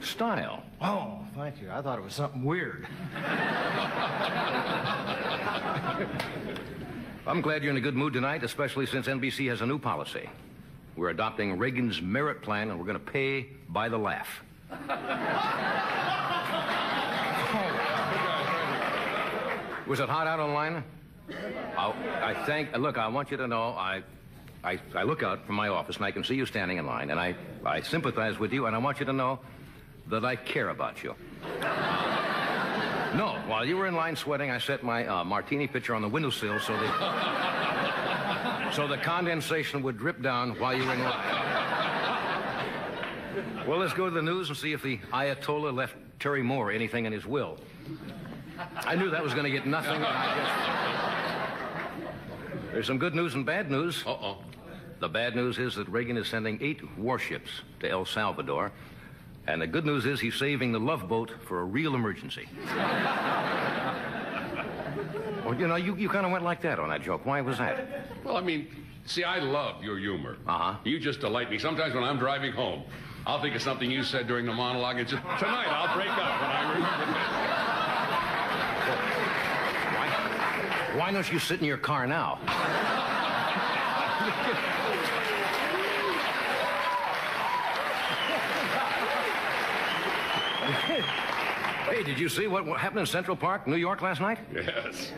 Style. Oh, thank you. I thought it was something weird. I'm glad you're in a good mood tonight, especially since NBC has a new policy. We're adopting Reagan's merit plan, and we're going to pay by the laugh. Was it hot out online? I, I thank. Look, I want you to know I, I, I look out from my office and I can see you standing in line, and I, I sympathize with you, and I want you to know that I care about you. No, while you were in line sweating, I set my uh, martini pitcher on the windowsill so the so the condensation would drip down while you were in line. Well, let's go to the news and see if the Ayatollah left Terry Moore anything in his will. I knew that was going to get nothing. and I just... There's some good news and bad news. Uh-oh. The bad news is that Reagan is sending eight warships to El Salvador. And the good news is he's saving the love boat for a real emergency. well, you know, you, you kind of went like that on that joke. Why was that? Well, I mean, see, I love your humor. Uh-huh. You just delight me. Sometimes when I'm driving home, I'll think of something you said during the monologue and just, tonight I'll break up when I remember that. Why, don't you sit in your car now? hey, did you see what what happened in Central Park, New York last night? Yes.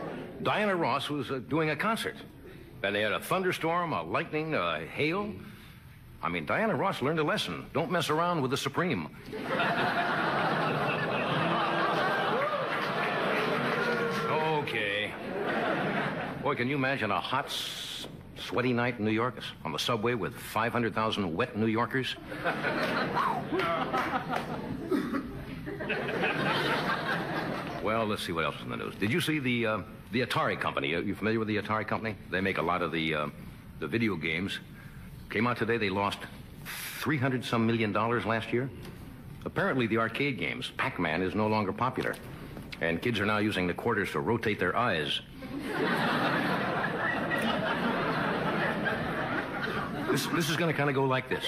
Diana Ross was uh, doing a concert. And they had a thunderstorm, a lightning, a hail. I mean, Diana Ross learned a lesson. Don't mess around with the Supreme. okay. Boy, can you imagine a hot, sweaty night in New York on the subway with 500,000 wet New Yorkers? Well, let's see what else is in the news. Did you see the uh, the Atari company? Are you familiar with the Atari company? They make a lot of the uh, the video games. Came out today. They lost 300 some million dollars last year. Apparently, the arcade games, Pac-Man, is no longer popular, and kids are now using the quarters to rotate their eyes. This this is going to kind of go like this.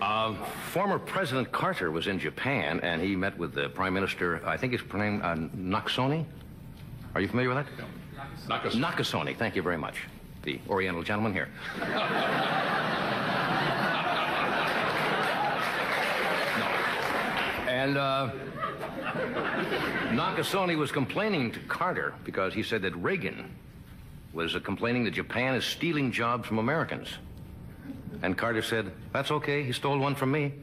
Uh, former President Carter was in Japan, and he met with the Prime Minister. I think his name uh, Nakasone. Are you familiar with that? Nakasone. Nakasone. Thank you very much. The Oriental gentleman here. And uh, Nakasone was complaining to Carter because he said that Reagan was uh, complaining that Japan is stealing jobs from Americans. And Carter said, That's okay, he stole one from me.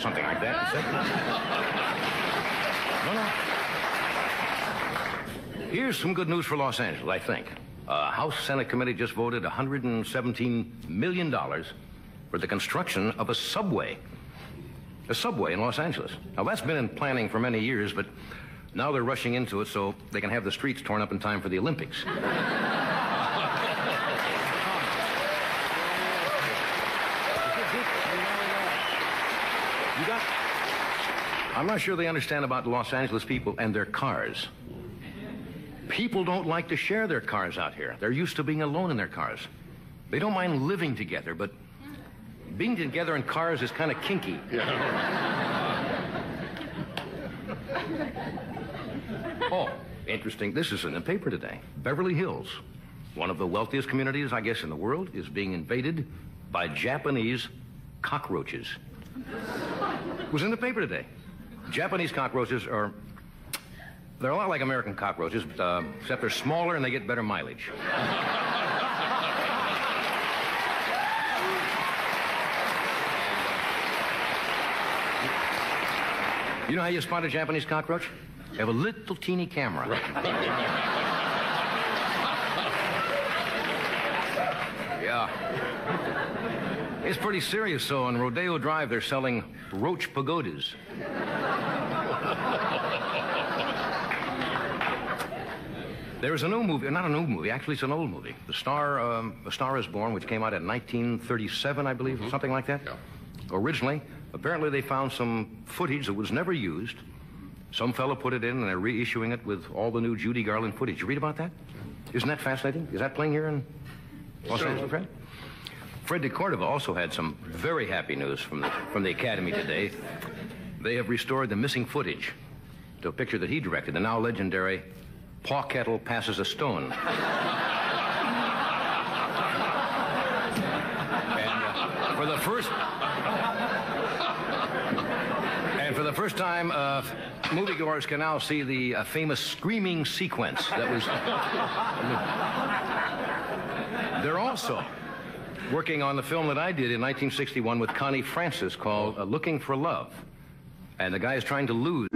Something like that. No, no. Here's some good news for Los Angeles, I think. Uh, House Senate committee just voted $117 million for the construction of a subway. A subway in Los Angeles. Now, that's been in planning for many years, but now they're rushing into it so they can have the streets torn up in time for the Olympics. You got. I'm not sure they understand about Los Angeles people and their cars. People don't like to share their cars out here. They're used to being alone in their cars. They don't mind living together, but being together in cars is kind of kinky. oh, interesting. This is in the paper today. Beverly Hills, one of the wealthiest communities, I guess, in the world, is being invaded by Japanese cockroaches. It was in the paper today. Japanese cockroaches are. They're a lot like American cockroaches, but, uh, except they're smaller and they get better mileage. You know how you spot a Japanese cockroach? You have a little teeny camera. yeah. It's pretty serious, so on Rodeo Drive, they're selling roach pagodas. There's a new movie, not a new movie, actually, it's an old movie. The Star, um, the Star is Born, which came out in 1937, I believe, something like that. Originally, apparently they found some footage that was never used. Some fellow put it in, and they're reissuing it with all the new Judy Garland footage. You read about that? Isn't that fascinating? Is that playing here in Los Sure. Angeles, Fred? Fred de Cordova also had some very happy news from the, from the Academy today. They have restored the missing footage to a picture that he directed, the now legendary Pa Kettle Passes a Stone. and uh, for the first the first time, uh, moviegoers can now see the uh, famous screaming sequence that was. They're also working on the film that I did in 1961 with Connie Francis called uh, Looking for Love. and the guy is trying to lose.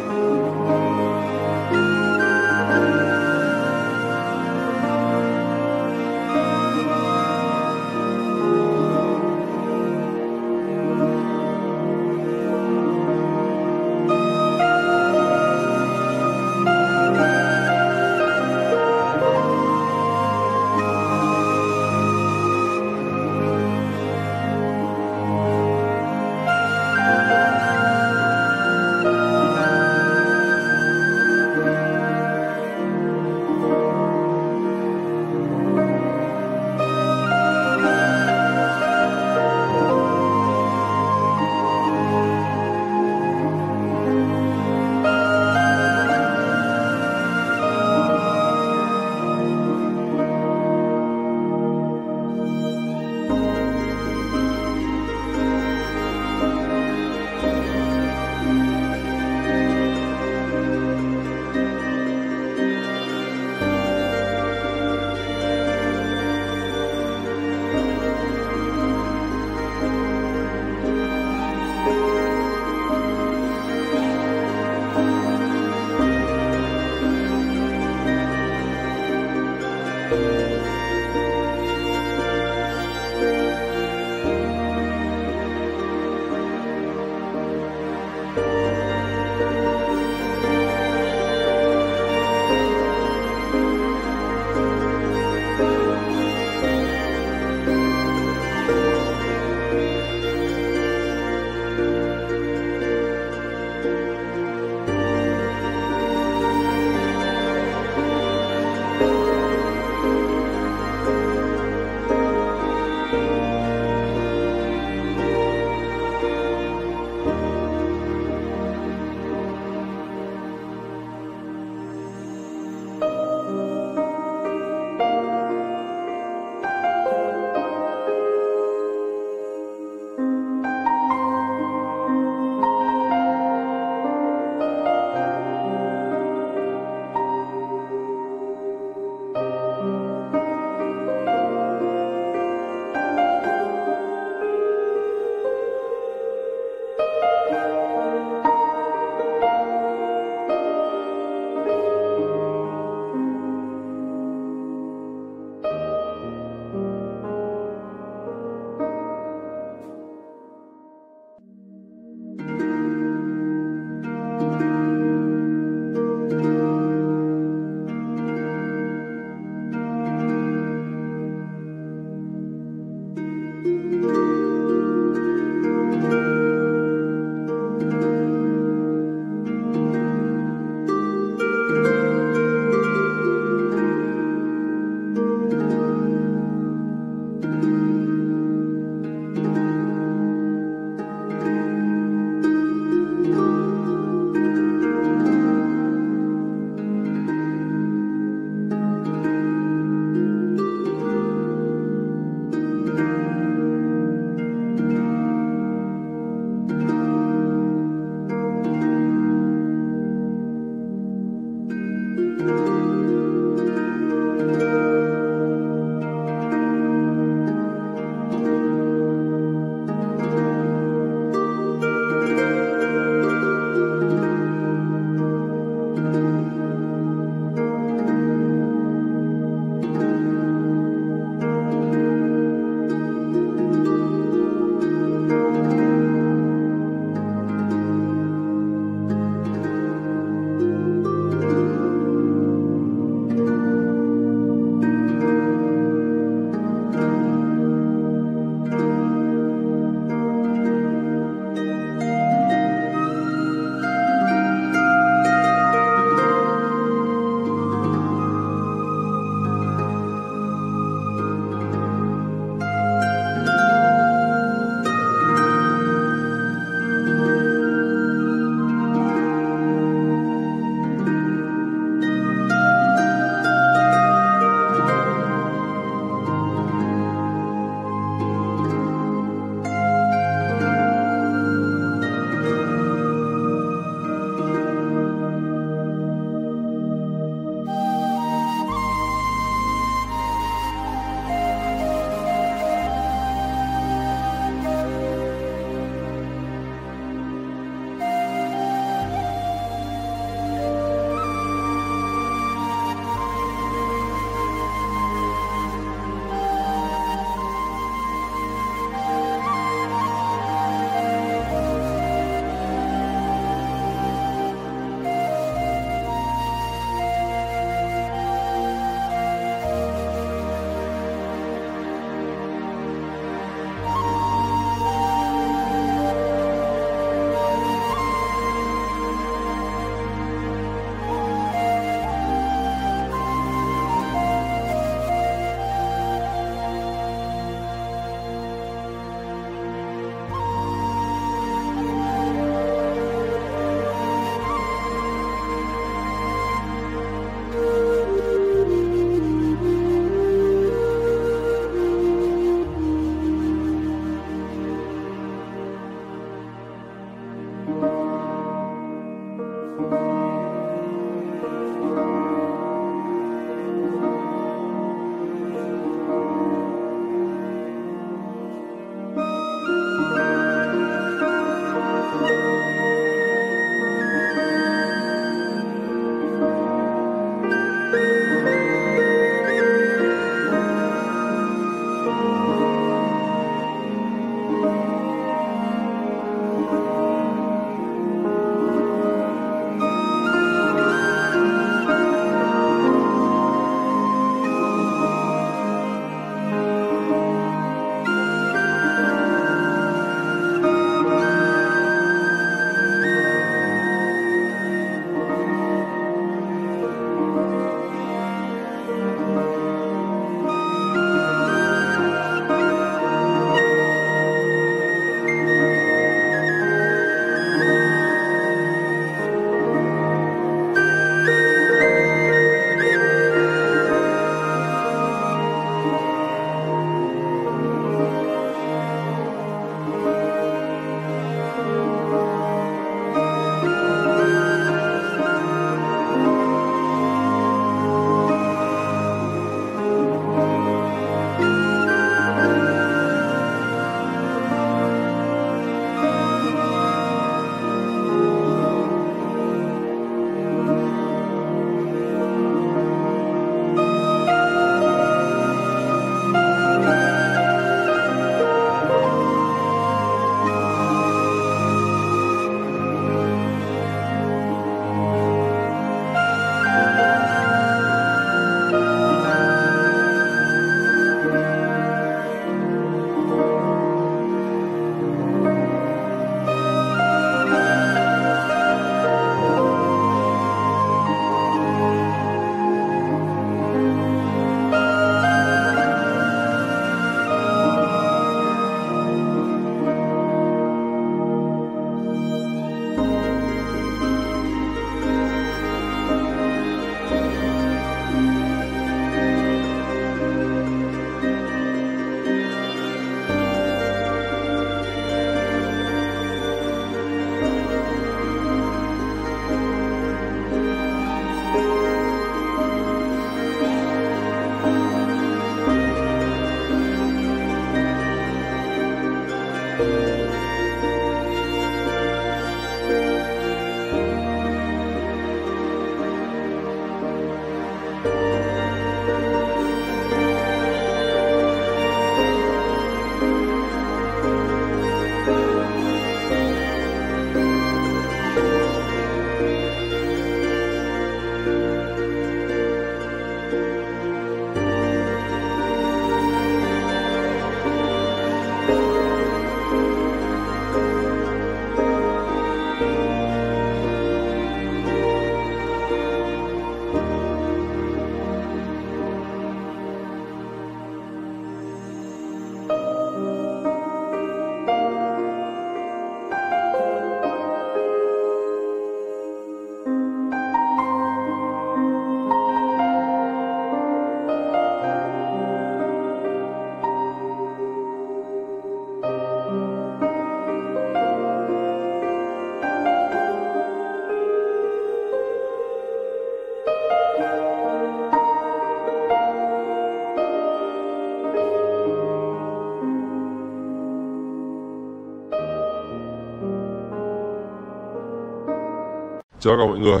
Chào các mọi người.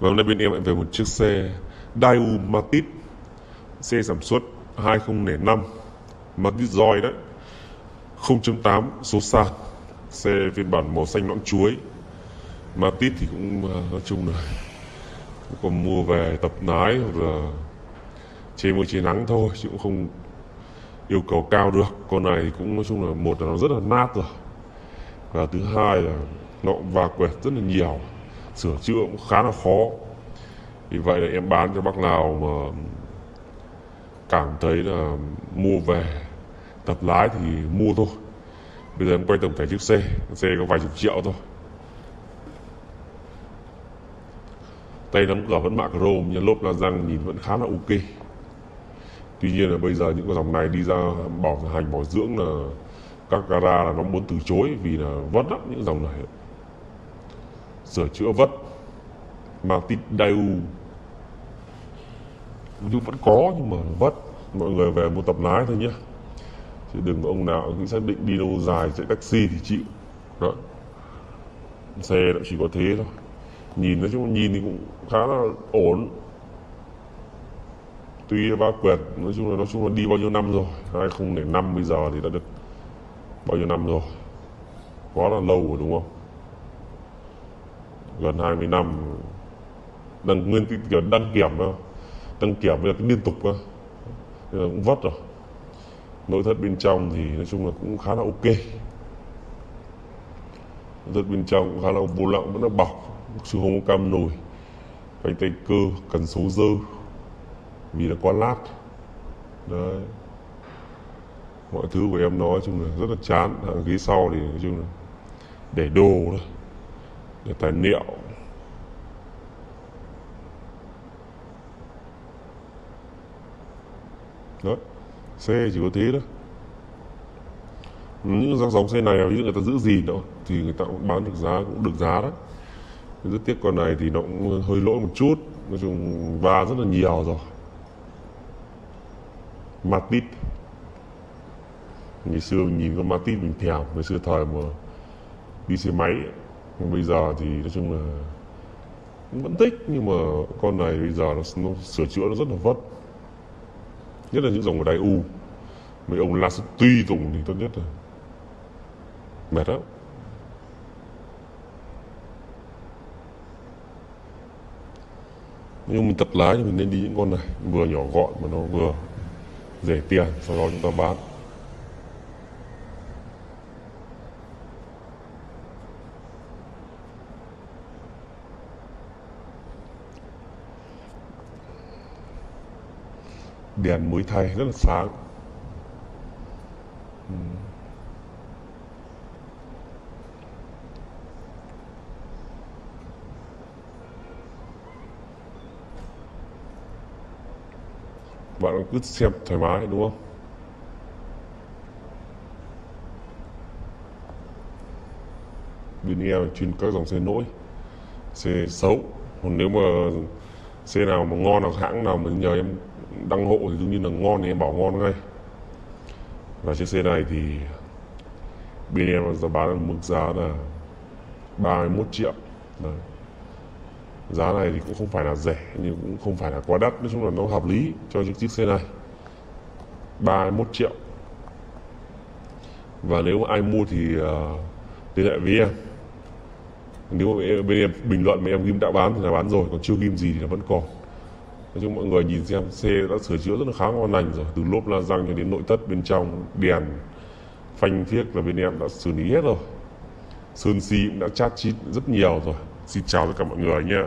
Và hôm nay bên em lại về một chiếc xe Daewoo Matiz Xe sản xuất 2005 Matiz Joy đấy. 0.8 số sàn, Xe phiên bản màu xanh nõn chuối. Matiz thì cũng à, nói chung là cũng còn mua về tập lái hoặc là Chê mưa chê nắng thôi, chứ cũng không yêu cầu cao được. Con này thì cũng nói chung là một là nó rất là nát rồi. Và thứ hai là nó cũng va quẹt rất là nhiều sửa chữa cũng khá là khó. Vì vậy là em bán cho bác nào mà cảm thấy là mua về tập lái thì mua thôi. Bây giờ em quay tổng thể chiếc xe xe có vài chục triệu thôi. Tay nắm cửa vẫn mạ chrome nhưng lốp la răng nhìn vẫn khá là ok. Tuy nhiên là bây giờ những cái dòng này đi ra bảo hành, bảo dưỡng là các gara là nó muốn từ chối vì là vất lắm những dòng này sửa chữa vất Martin đầy nhưng vẫn có nhưng mà vất mọi người về mua tập lái thôi nhé. Chứ đừng có ông nào cứ xác định đi đâu dài chạy taxi thì chịu. Đó. Xe nó chỉ có thế thôi. Nhìn nói chung nhìn thì cũng khá là ổn. Tuy ba quyệt nói chung là, nói chung là đi bao nhiêu năm rồi? 2005 bây giờ thì đã được bao nhiêu năm rồi? Quá là lâu rồi, đúng không? Gần 20 năm. Đăng nguyên cái kiểu đăng kiểm đó. Đăng kiểm là cái liên tục đó. Nên là cũng vất rồi. Nội thất bên trong thì nói chung là cũng khá là ok. Nội thất bên trong cũng khá là vô lặng vẫn là bọc. Sự không có cam nồi phanh tay cơ, cần số dơ. Vì là quá lát. Đấy. Mọi thứ của em nói chung là rất là chán. Hàng ghế sau thì nói chung là để đồ thôi để tài liệu đó xe chỉ có thế đó những dòng dòng xe này, ví dụ người ta giữ gì đâu thì người ta cũng bán được giá, cũng được giá đó rất tiếc con này thì nó cũng hơi lỗi một chút. Nói chung va rất là nhiều rồi. Matit ngày xưa mình nhìn con Matit mình thèm, ngày xưa thời mà đi xe máy nhưng bây giờ thì nói chung là vẫn thích nhưng mà con này bây giờ nó, nó sửa chữa nó rất là vất. Nhất là những dòng của đáy u. Mấy ông la tuy dùng thì tốt nhất là mệt lắm. Nhưng mình tập lái thì mình nên đi những con này vừa nhỏ gọn mà nó vừa rẻ tiền sau đó chúng ta bán. Đèn mới thay, rất là sáng. Bạn cứ xem thoải mái, đúng không? Bên em chuyên các dòng xe nỗi, xe xấu. Còn nếu mà xe nào mà ngon hoặc hãng nào mình nhờ em đăng hộ thì đương nhiên là ngon thì em bảo ngon ngay. Và chiếc xe này thì bên em giá bán ở mức giá là 31 triệu. Đấy. giá này thì cũng không phải là rẻ nhưng cũng không phải là quá đắt. Nói chung là nó hợp lý cho chiếc chiếc xe này. 31 triệu. Và nếu ai mua thì uh, liên hệ với em. Nếu mà bên em bình luận mà em ghim đã bán thì là bán rồi còn chưa ghim gì thì là vẫn còn nói chung mọi người nhìn xem xe đã sửa chữa rất là khá ngon lành rồi. Từ lốp la răng cho đến nội thất bên trong, đèn phanh thiết là bên em đã xử lý hết rồi. Sơn xi cũng đã chát chít rất nhiều rồi. Xin chào tất cả mọi người nhé.